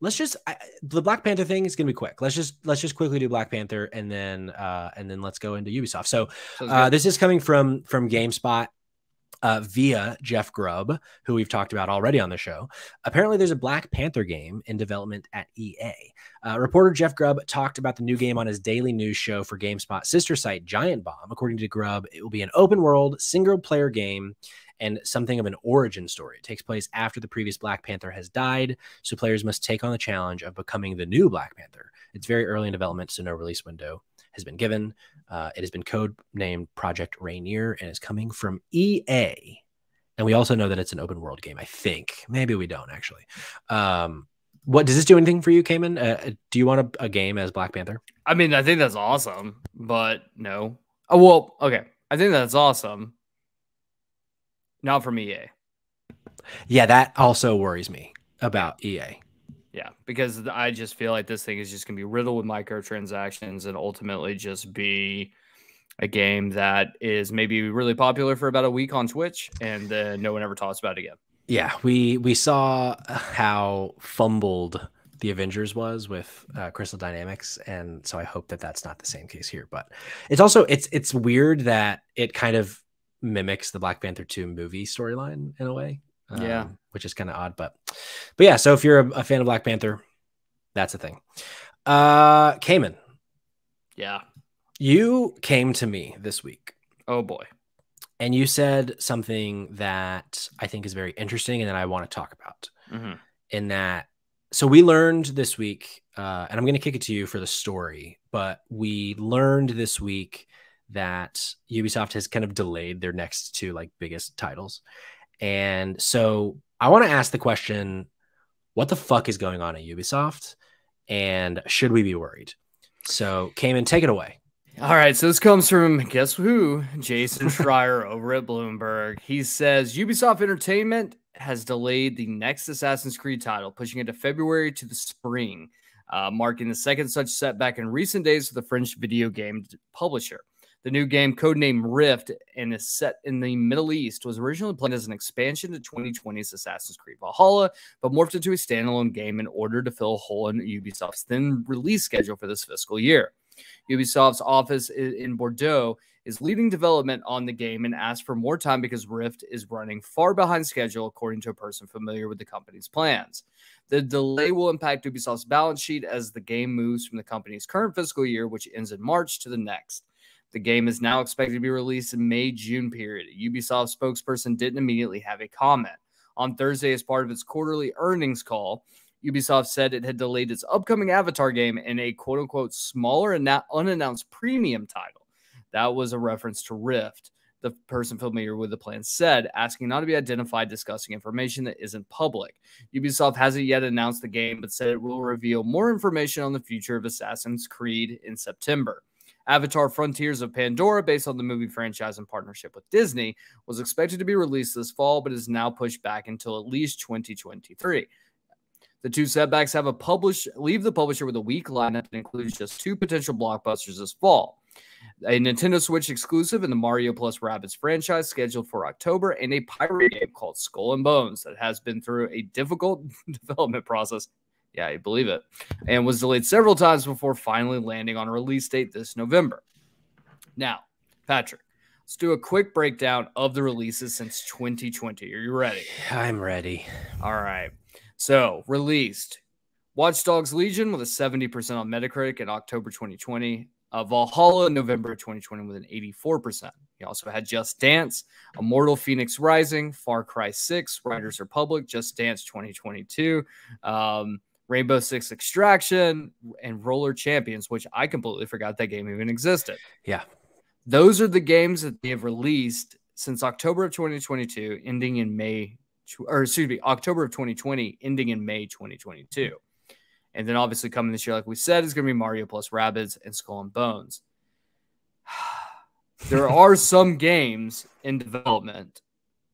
Let's just I, the Black Panther thing is gonna be quick. Let's just let's just quickly do Black Panther and then uh, and then let's go into Ubisoft. So uh, this is coming from from GameSpot uh, via Jeff Grubb, who we've talked about already on the show. Apparently, there's a Black Panther game in development at EA. Uh, reporter Jeff Grubb talked about the new game on his daily news show for GameSpot sister site Giant Bomb. According to Grubb, it will be an open world, single player game and something of an origin story. It takes place after the previous Black Panther has died, so players must take on the challenge of becoming the new Black Panther. It's very early in development, so no release window has been given. Uh, it has been code named Project Rainier and is coming from EA. And we also know that it's an open world game. I think maybe we don't actually. Um, what does this do anything for you, Cayman? Uh, do you want a, a, game as Black Panther? I mean, I think that's awesome, but no. Oh well, okay. I think that's awesome. Not from EA. Yeah, that also worries me about EA. Yeah, because I just feel like this thing is just going to be riddled with microtransactions and ultimately just be a game that is maybe really popular for about a week on Twitch and then no one ever talks about it again. Yeah, we we saw how fumbled the Avengers was with uh, Crystal Dynamics, and so I hope that that's not the same case here. But it's also it's it's weird that it kind of mimics the Black Panther two movie storyline in a way. Um, yeah, which is kind of odd, but but yeah. So if you're a, a, fan of Black Panther, that's a thing. Uh, Cayman. Yeah, you came to me this week. Oh boy. And you said something that I think is very interesting and that I want to talk about. Mm-hmm. In that, so we learned this week, uh, and I'm going to kick it to you for the story, but we learned this week that Ubisoft has kind of delayed their next two like biggest titles. And so I want to ask the question what the fuck is going on at Ubisoft? And should we be worried? So, Cayman, take it away. All right, so this comes from guess who? Jason Schreier over at Bloomberg. He says Ubisoft Entertainment has delayed the next Assassin's Creed title, pushing it to February to the spring, uh, marking the second such setback in recent days for the French video game publisher. The new game, codenamed Rift, and is set in the Middle East, was originally planned as an expansion to 2020's Assassin's Creed Valhalla, but morphed into a standalone game in order to fill a hole in Ubisoft's thin release schedule for this fiscal year. Ubisoft's office in Bordeaux is leading development on the game and asked for more time because Rift is running far behind schedule, according to a person familiar with the company's plans. The delay will impact Ubisoft's balance sheet as the game moves from the company's current fiscal year, which ends in March, to the next. The game is now expected to be released in May June period. A Ubisoft spokesperson didn't immediately have a comment. On Thursday, as part of its quarterly earnings call, Ubisoft said it had delayed its upcoming Avatar game in a quote unquote smaller and not unannounced premium title. That was a reference to Rift. The person familiar with the plan said, asking not to be identified, discussing information that isn't public. Ubisoft hasn't yet announced the game, but said it will reveal more information on the future of Assassin's Creed in September. Avatar Frontiers of Pandora, based on the movie franchise in partnership with Disney, was expected to be released this fall, but is now pushed back until at least 2023. The two setbacks have a publish leave the publisher with a weak lineup that includes just two potential blockbusters this fall. A Nintendo Switch exclusive in the Mario plus Rabbids franchise scheduled for October, and a pirate game called Skull and Bones that has been through a difficult development process yeah, you believe it. And was delayed several times before finally landing on a release date this November. Now, Patrick, let's do a quick breakdown of the releases since 2020. Are you ready? I'm ready. All right. So, released Watch Dogs Legion with a 70% on Metacritic in October 2020. Uh, Valhalla in November 2020 with an 84%. He also had Just Dance, Immortal Fenyx Rising, Far Cry 6, Riders Republic, Just Dance 2022. Um, Rainbow Six Extraction, and Roller Champions, which I completely forgot that game even existed. Yeah. Those are the games that they have released since October of 2022, ending in May, or excuse me, October of 2020, ending in May 2022. Mm-hmm. And then obviously coming this year, like we said, is going to be Mario plus Rabbids and Skull and Bones. there are some games in development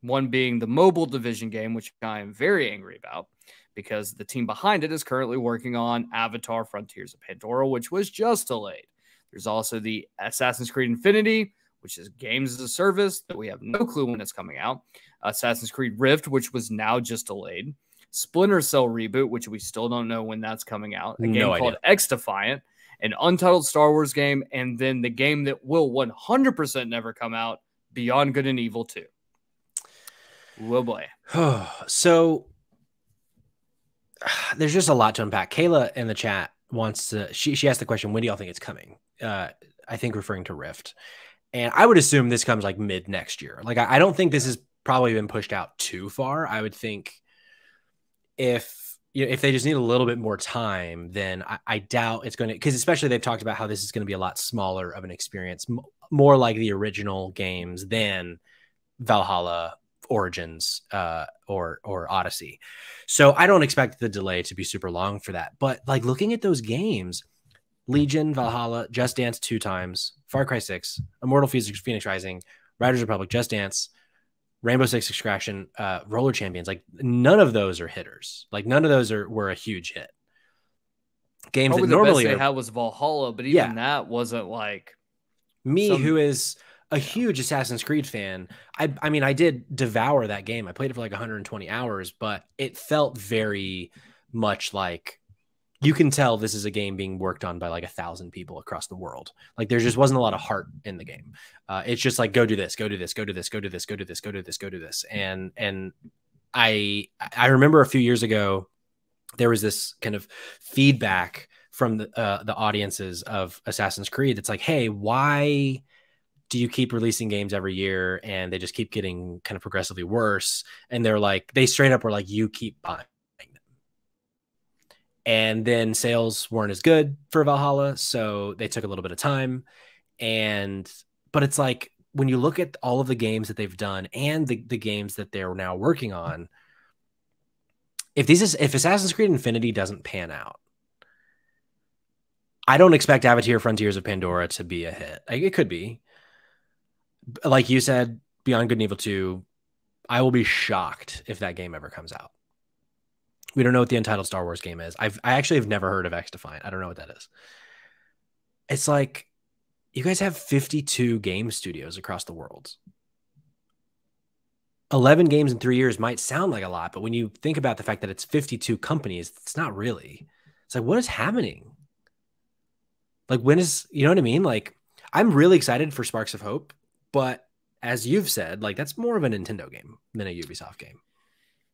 One being the mobile division game, which I am very angry about because the team behind it is currently working on Avatar Frontiers of Pandora, which was just delayed. There's also the Assassin's Creed Infinity, which is games as a service that we have no clue when it's coming out. Assassin's Creed Rift, which was now just delayed. Splinter Cell reboot, which we still don't know when that's coming out. A game called X Defiant, an untitled Star Wars game, and then the game that will 100% never come out, Beyond Good and Evil 2. Whoa boy. so there's just a lot to unpack. Kayla in the chat wants to she she asked the question, when do y'all think it's coming? Uh I think referring to Rift. And I would assume this comes like mid next year. Like I, I don't think this has probably been pushed out too far. I would think if you know, if they just need a little bit more time, then I, I doubt it's going to, because especially they've talked about how this is going to be a lot smaller of an experience, m- more like the original games than Valhalla Origins uh, or or Odyssey. So I don't expect the delay to be super long for that. But like looking at those games, Legion, Valhalla, Just Dance two times, Far Cry Six, Immortal Fenyx, Rising, Riders Republic, Just Dance, Rainbow Six Extraction, uh, Roller Champions, like none of those are hitters. Like none of those are were a huge hit. Games Probably that normally the best they had was Valhalla, but even yeah. that wasn't like me, some... who is a huge Assassin's Creed fan. I I mean, I did devour that game. I played it for like 120 hours, but it felt very much like you can tell this is a game being worked on by like a thousand people across the world. Like there just wasn't a lot of heart in the game. Uh, it's just like go do this, go do this, go do this, go do this, go do this, go do this, go do this, and and I I remember a few years ago there was this kind of feedback from the uh, the audiences of Assassin's Creed. It's like, hey, why do you keep releasing games every year and they just keep getting kind of progressively worse? And they're like, they straight up were like, you keep buying them. and then sales weren't as good for Valhalla, so they took a little bit of time. And but it's like when you look at all of the games that they've done and the, the games that they're now working on, if these is if Assassin's Creed Infinity doesn't pan out, I don't expect Avatar Frontiers of Pandora to be a hit. It could be. Like you said, Beyond Good and Evil 2, I will be shocked if that game ever comes out. We don't know what the untitled Star Wars game is. I've I actually have never heard of XDefiant. I don't know what that is. It's like you guys have 52 game studios across the world. 11 games in three years might sound like a lot, but when you think about the fact that it's 52 companies, it's not really. It's like, what is happening? Like, when is, you know what I mean? Like, I'm really excited for Sparks of Hope, but as you've said, like, that's more of a Nintendo game than a Ubisoft game.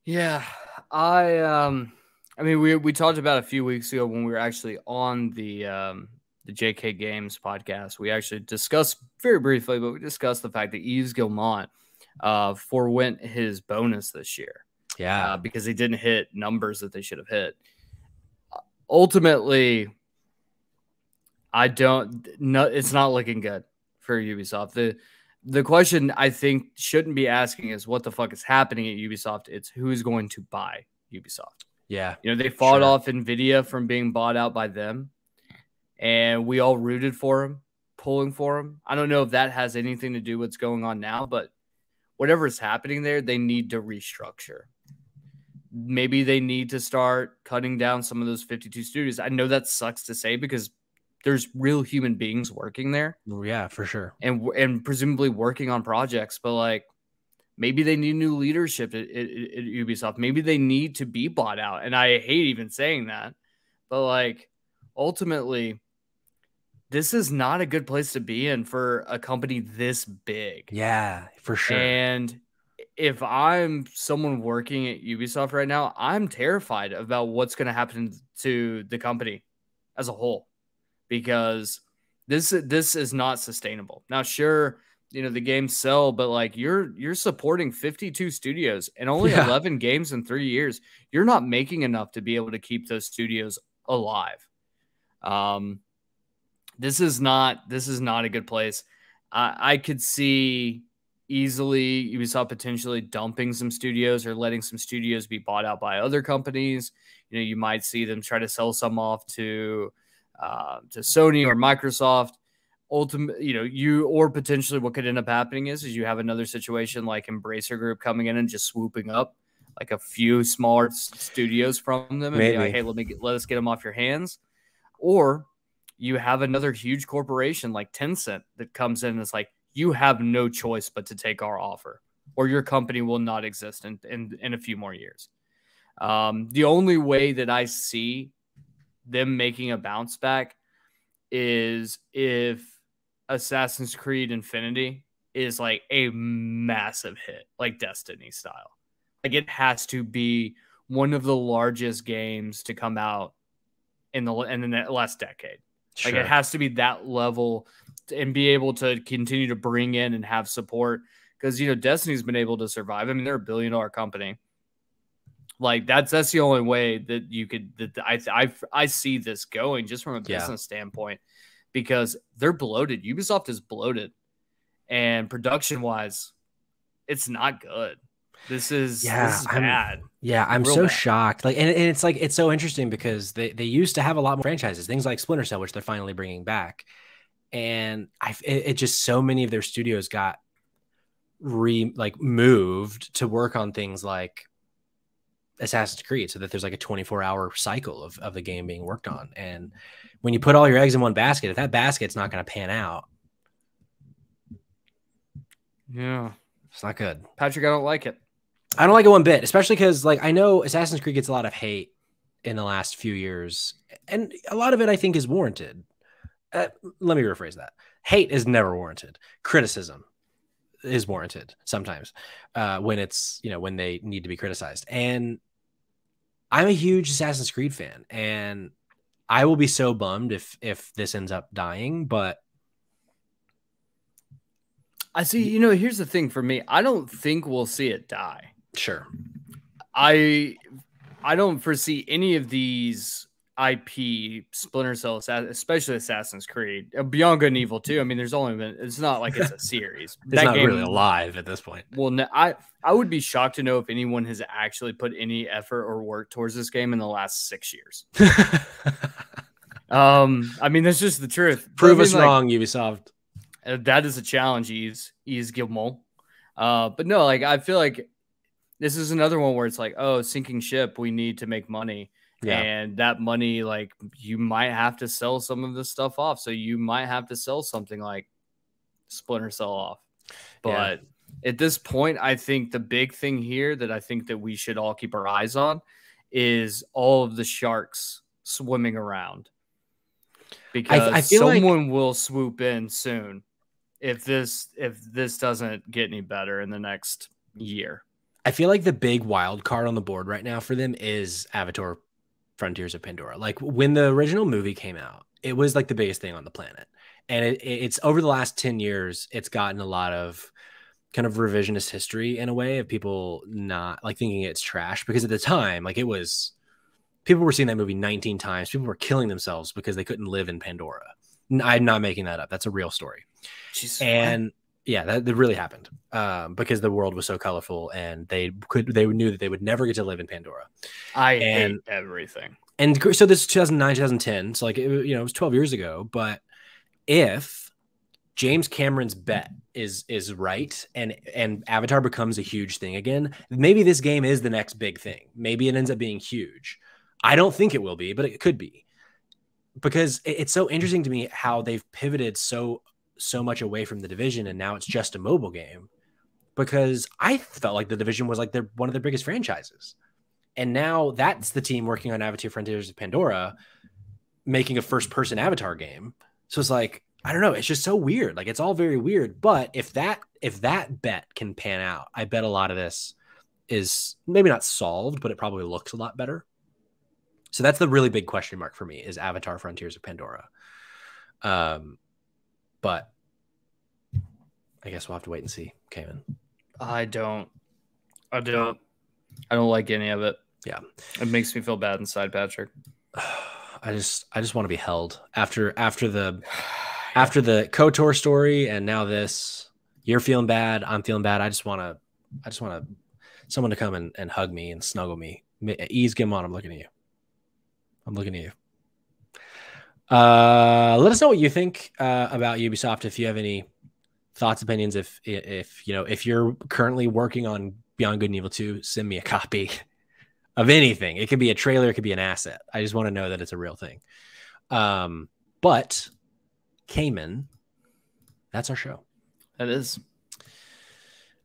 Yeah, I um, I mean, we we talked about a few weeks ago when we were actually on the um the JK Games podcast. We actually discussed very briefly, but we discussed the fact that Yves Guillemot uh forwent his bonus this year. Yeah, uh, because he didn't hit numbers that they should have hit. Ultimately, I don't. No, it's not looking good for Ubisoft. The the question I think shouldn't be asking is what the fuck is happening at Ubisoft. It's who's going to buy Ubisoft. Yeah. You know, they fought sure. off Vivendi from being bought out by them, and we all rooted for him, pulling for him. I don't know if that has anything to do with what's going on now, but whatever is happening there, they need to restructure. Maybe they need to start cutting down some of those 52 studios. I know that sucks to say because there's real human beings working there. Yeah, for sure. And and presumably working on projects, but like maybe they need new leadership at, at, at, Ubisoft. Maybe they need to be bought out. And I hate even saying that, but like ultimately, this is not a good place to be in for a company this big. Yeah, for sure. And if I'm someone working at Ubisoft right now, I'm terrified about what's going to happen to the company as a whole because this this is not sustainable. Now, sure, you know the games sell, but like you're you're supporting 52 studios and only yeah. 11 games in three years. You're not making enough to be able to keep those studios alive. Um, this is not this is not a good place. I, I could see easily Ubisoft potentially dumping some studios or letting some studios be bought out by other companies. You know, you might see them try to sell some off to uh, to Sony or Microsoft. ultimate, you know, you or potentially what could end up happening is is you have another situation like Embracer Group coming in and just swooping up like a few smaller studios from them and Maybe. be like, hey, let me get, let us get them off your hands, or you have another huge corporation like Tencent that comes in and is like, you have no choice but to take our offer, or your company will not exist in in, in a few more years. Um, the only way that I see them making a bounce back is if Assassin's Creed Infinity is like a massive hit, like Destiny style. Like it has to be one of the largest games to come out in the in the last decade. Sure. Like it has to be that level and be able to continue to bring in and have support because you know Destiny's been able to survive. I mean, they're a billion dollar company. Like that's that's the only way that you could that I I I see this going just from a business yeah. standpoint because they're bloated. Ubisoft is bloated, and production wise, it's not good. This is yeah, this is I'm, bad. Yeah, I'm Real so bad. shocked. Like, and, and it's like it's so interesting because they they used to have a lot more franchises, things like Splinter Cell, which they're finally bringing back, and I it, it just so many of their studios got re like moved to work on things like Assassin's Creed, so that there's like a 24 hour cycle of of the game being worked on, and when you put all your eggs in one basket, if that basket's not going to pan out, yeah, it's not good. Patrick, I don't like it. I don't like it one bit, especially because like I know Assassin's Creed gets a lot of hate in the last few years, and a lot of it I think is warranted. Uh, let me rephrase that: hate is never warranted. Criticism is warranted sometimes uh, when it's you know when they need to be criticized. And I'm a huge Assassin's Creed fan, and I will be so bummed if if this ends up dying. But I see. You know, here's the thing for me: I don't think we'll see it die. Sure. I I don't foresee any of these IP Splinter Cell, especially Assassin's Creed, uh, Beyond Good and Evil too. I mean, there's only been it's not like it's a series. it's that not game, really alive at this point. Well, no, I I would be shocked to know if anyone has actually put any effort or work towards this game in the last six years. um, I mean, that's just the truth. Prove I mean, us like, wrong, Ubisoft. Uh, that is a challenge, Ease Ease Gilmore. Uh, but no, like I feel like this is another one where it's like, oh, sinking ship, we need to make money. Yeah. And that money, like, you might have to sell some of this stuff off. So you might have to sell something like Splinter Cell off. But yeah. at this point, I think the big thing here that I think that we should all keep our eyes on is all of the sharks swimming around. Because I, I someone like... will swoop in soon if this if this doesn't get any better in the next year. I feel like the big wild card on the board right now for them is Avatar Frontiers of Pandora. Like when the original movie came out, it was like the biggest thing on the planet. And it, it's over the last 10 years, it's gotten a lot of kind of revisionist history in a way of people not like thinking it's trash because at the time, like it was people were seeing that movie 19 times. People were killing themselves because they couldn't live in Pandora. I'm not making that up. That's a real story. Jesus, and yeah, that, that really happened um, because the world was so colorful and they could they knew that they would never get to live in Pandora. I and, hate everything. And so this is 2009, 2010. So like it, you know, it was 12 years ago. But if James Cameron's bet is is right and and Avatar becomes a huge thing again, maybe this game is the next big thing. Maybe it ends up being huge. I don't think it will be, but it could be because it's so interesting to me how they've pivoted so so much away from the division and now it's just a mobile game because I felt like the division was like their one of their biggest franchises. And now that's the team working on Avatar Frontiers of Pandora making a first person avatar game. So it's like I don't know, it's just so weird. Like it's all very weird, but if that if that bet can pan out, I bet a lot of this is maybe not solved, but it probably looks a lot better. So that's the really big question mark for me is Avatar Frontiers of Pandora. Um but I guess we'll have to wait and see, Cayman. I don't. I don't. I don't like any of it. Yeah, it makes me feel bad inside, Patrick. I just, I just want to be held after, after the, after the Kotor story, and now this. You're feeling bad. I'm feeling bad. I just want to, I just want to, someone to come and, and hug me and snuggle me. Ease, get on. I'm looking at you. I'm looking at you. Uh, let us know what you think uh, about Ubisoft. If you have any thoughts, opinions, if if you know if you're currently working on Beyond Good and Evil 2, send me a copy of anything. It could be a trailer, it could be an asset. I just want to know that it's a real thing. Um, but Cayman, that's our show. That is.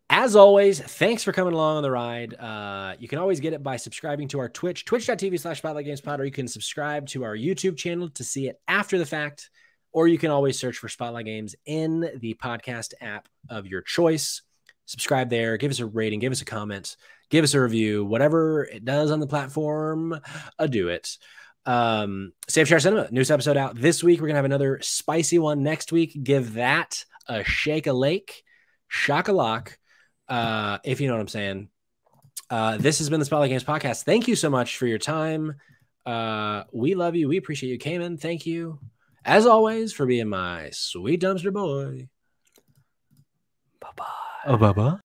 As always, thanks for coming along on the ride. Uh, you can always get it by subscribing to our Twitch, twitch.tv slash Spotlight Games Pod, or you can subscribe to our YouTube channel to see it after the fact, or you can always search for Spotlight Games in the podcast app of your choice. Subscribe there, give us a rating, give us a comment, give us a review, whatever it does on the platform, uh, do it. Um, Save Share Cinema, news episode out this week. We're gonna have another spicy one next week. Give that a shake a lake, shock a lock uh, if you know what I'm saying. Uh, this has been the Spotlight Games podcast. Thank you so much for your time. Uh, we love you. We appreciate you, Cayman. Thank you, as always, for being my sweet dumpster boy. Bye bye. Oh, bye bye.